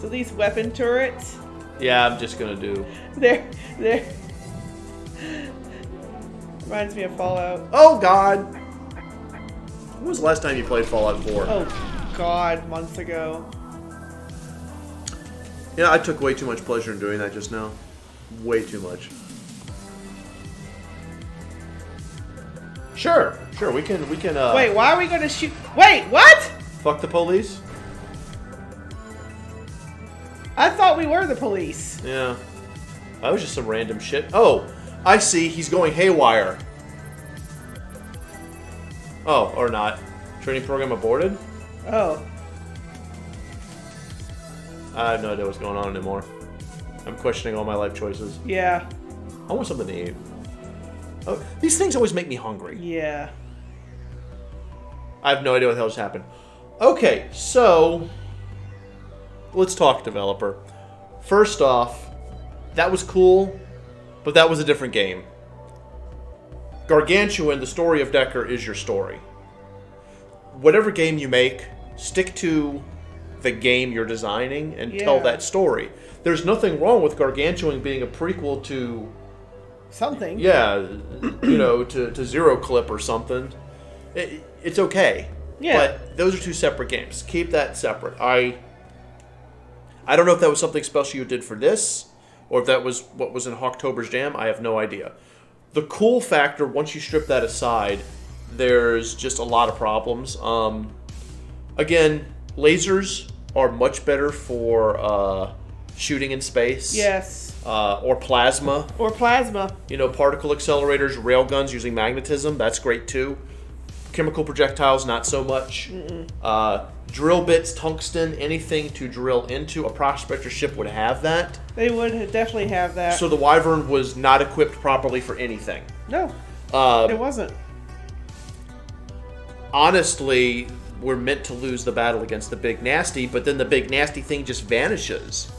So these weapon turrets, Yeah, I'm just gonna do. they're they're reminds me of Fallout. Oh God! When was the last time you played Fallout 4? Oh God, months ago. Yeah, I took way too much pleasure in doing that just now. Way too much. Sure, sure. We can, we can. Uh, Wait, why are we gonna shoot? Wait, what? Fuck the police. I thought we were the police. Yeah. That was just some random shit. Oh, I see. He's going haywire. Oh, or not. Training program aborted? Oh, I have no idea what's going on anymore. I'm questioning all my life choices. yeah, I want something to eat. Oh, these things always make me hungry. yeah. I have no idea what the hell just happened. Okay, so let's talk developer. First off, that was cool, but that was a different game. Gargantuan, the story of Decker, is your story. Whatever game you make, stick to the game you're designing and tell that story. There's nothing wrong with Gargantuan being a prequel to Something. yeah, you know, to, to Zero Clip or something. It, it's okay. Yeah. But those are two separate games. Keep that separate. I I don't know if that was something special you did for this, or if that was what was in Hawktober's Jam. I have no idea. The cool factor, once you strip that aside, there's just a lot of problems. Um, again, lasers are much better for uh, shooting in space. Yes. Uh, or plasma. Or plasma. You know, particle accelerators, railguns using magnetism, that's great too. Chemical projectiles, not so much. Uh, drill bits, tungsten, anything to drill into. A prospector ship would have that. They would definitely have that. So the Wyvern was not equipped properly for anything. no, Uh, it wasn't. honestly, we're meant to lose the battle against the big nasty, but then the big nasty thing just vanishes.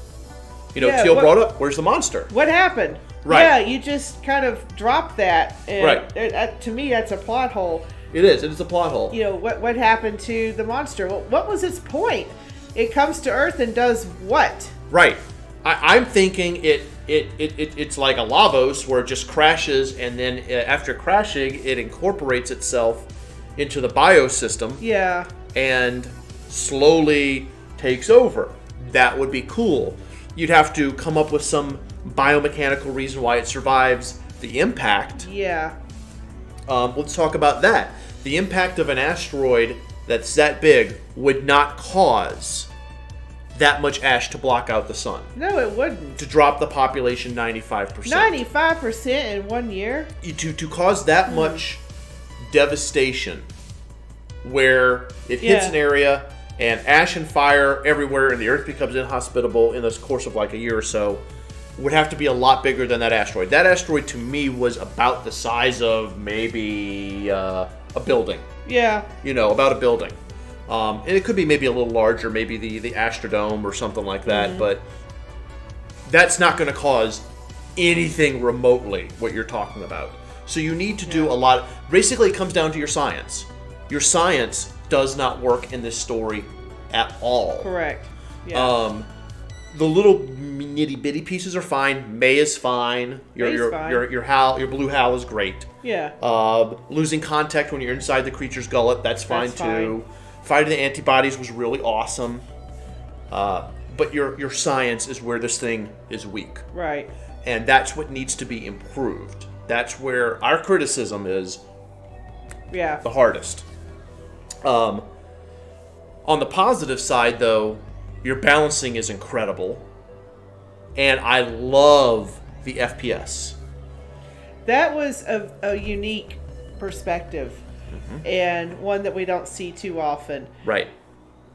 You know, Yeah, Teal what- brought up, where's the monster? What happened? Right. Yeah, you just kind of dropped that. And Right. it- uh, to me, that's a plot hole. It is, it is a plot hole. You know what? What happened to the monster? What, what was its point? It comes to Earth and does what? Right. I, I'm thinking it, it, it, it it's like a Lavos where it just crashes and then uh, after crashing it incorporates itself into the biosystem Yeah. and slowly takes over. That would be cool. You'd have to come up with some biomechanical reason why it survives the impact. Yeah. Um, let's talk about that. The impact of an asteroid that's that big would not cause that much ash to block out the sun No, it wouldn't. to drop the population 95%. Ninety-five percent in one year. To, to cause that much devastation where it hits an area and ash and fire everywhere and the earth becomes inhospitable in this course of like a year or so would have to be a lot bigger than that asteroid. That asteroid to me was about the size of maybe uh, a building. Yeah. you know, about a building. Um, and it could be maybe a little larger, maybe the, the Astrodome or something like that, but that's not going to cause anything remotely what you're talking about. So you need to do a lot. Basically, it comes down to your science. Your science does not work in this story at all. Correct. Yeah. Um, the little nitty bitty pieces are fine. Mai is fine. Your Mai's your, fine. your your your blue HAL is great. yeah. Uh, losing contact when you're inside the creature's gullet, that's fine That's too. Fighting the antibodies was really awesome. Uh, but your your science is where this thing is weak, Right. and that's what needs to be improved. That's where our criticism is Yeah. the hardest. Um, on the positive side, though, your balancing is incredible, and I love the FPS. That was a, a unique perspective Mm-hmm. and one that we don't see too often. Right.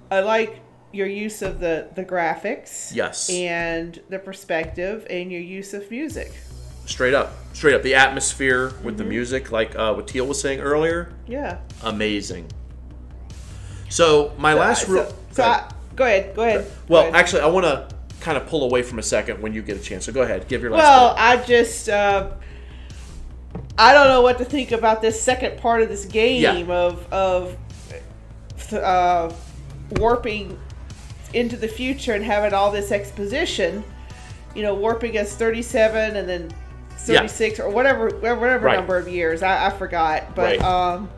I like your use of the, the graphics. Yes. And the perspective and your use of music. Straight up. Straight up. The atmosphere with the music, like uh, what Teal was saying earlier, Yeah. amazing. So my last so, real. So, so I, go ahead. Go ahead. well, go ahead. actually, I want to kind of pull away from a second when you get a chance. So go ahead, give your last. Well. I just uh, I don't know what to think about this second part of this game Yeah. of of uh, warping into the future and having all this exposition. You know, warping us thirty seven and then Yeah. or whatever whatever Right. number of years. I, I forgot, but Right. um,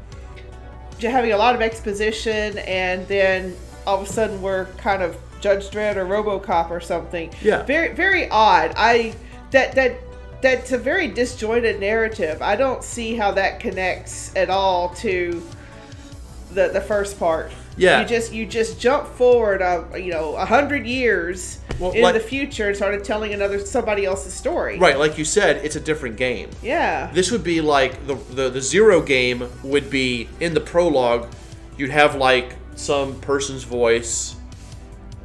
having a lot of exposition and then all of a sudden we're kind of Judge Dredd or RoboCop or something. Yeah. Very very odd. I that that that's a very disjointed narrative. I don't see how that connects at all to the the first part. Yeah. You just you just jump forward uh, you know, a hundred years Well, into like- the future and started telling another somebody else's story. right, like you said, it's a different game. Yeah. This would be like the, the the zero game would be in the prologue. You'd have like some person's voice,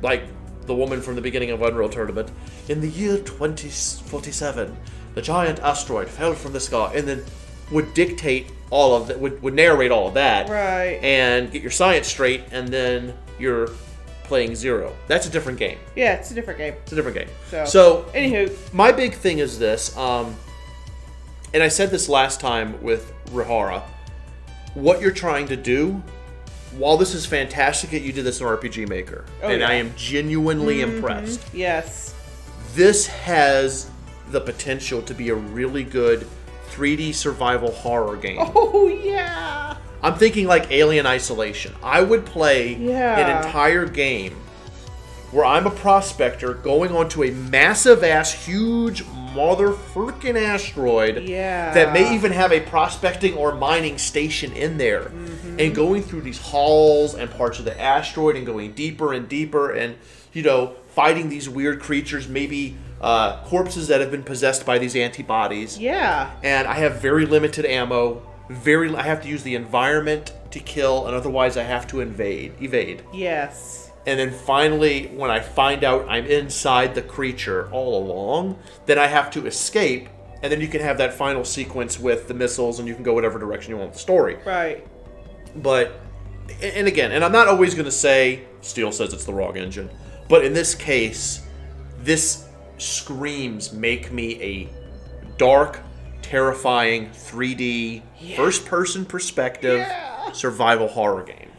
like the woman from the beginning of Unreal Tournament. In the year 2047, the giant asteroid fell from the sky, and then would dictate all of that, would, would narrate all of that, Right. and get your science straight, and then you're playing zero. That's a different game. yeah, it's a different game. It's a different game. So, so anywho, my big thing is this, um, and I said this last time with Rihara. What you're trying to do, while this is fantastic that you did this in RPG Maker, Oh, and I am genuinely impressed, yes. this has the potential to be a really good 3D survival horror game. Oh yeah. I'm thinking like Alien Isolation. I would play Yeah. an entire game where I'm a prospector going onto a massive ass, huge motherfucking asteroid Yeah. that may even have a prospecting or mining station in there. Mm-hmm. And going through these halls and parts of the asteroid and going deeper and deeper and, you know, fighting these weird creatures, maybe uh, corpses that have been possessed by these antibodies Yeah. and I have very limited ammo. Very, I have to use the environment to kill, and otherwise I have to invade, evade. Yes. And then finally, when I find out I'm inside the creature all along, then I have to escape, and then you can have that final sequence with the missiles, and you can go whatever direction you want with the story. Right. But, and again, and I'm not always going to say Steel says it's the wrong engine, but in this case, this screams make me a dark, terrifying 3D first person perspective Yeah. survival horror game.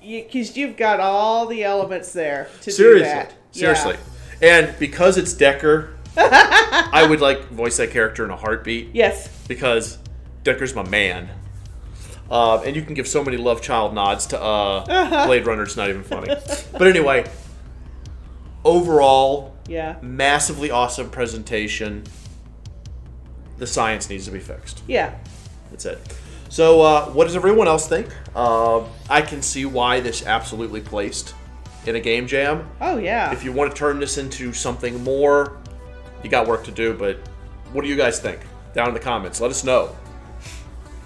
Because you, have got all the elements there to Seriously. do that. Seriously. Yeah. And because it's Decker, I would like voice that character in a heartbeat Yes. because Decker's my man. Uh, and you can give so many love child nods to uh, Blade Runner. It's not even funny. But anyway, overall, Yeah. massively awesome presentation. The science needs to be fixed. Yeah. That's it. So, uh, what does everyone else think? Uh, I can see why this absolutely placed in a game jam. Oh yeah. If you want to turn this into something more, you got work to do. But what do you guys think? Down in the comments, let us know.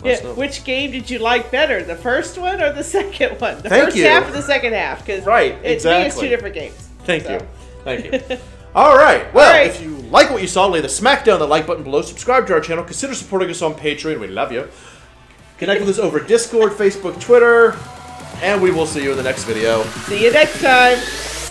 Let us Yeah, know. which game did you like better, the first one or the second one? The Thank first you. half or the second half? Because Right, it's, it's two different games. Thank So. you. Thank you. All right. Well, All right. if you like what you saw, lay the smack down the like button below. Subscribe to our channel. Consider supporting us on Patreon. We love you. Connect with us over Discord, Facebook, Twitter, and we will see you in the next video. See you next time.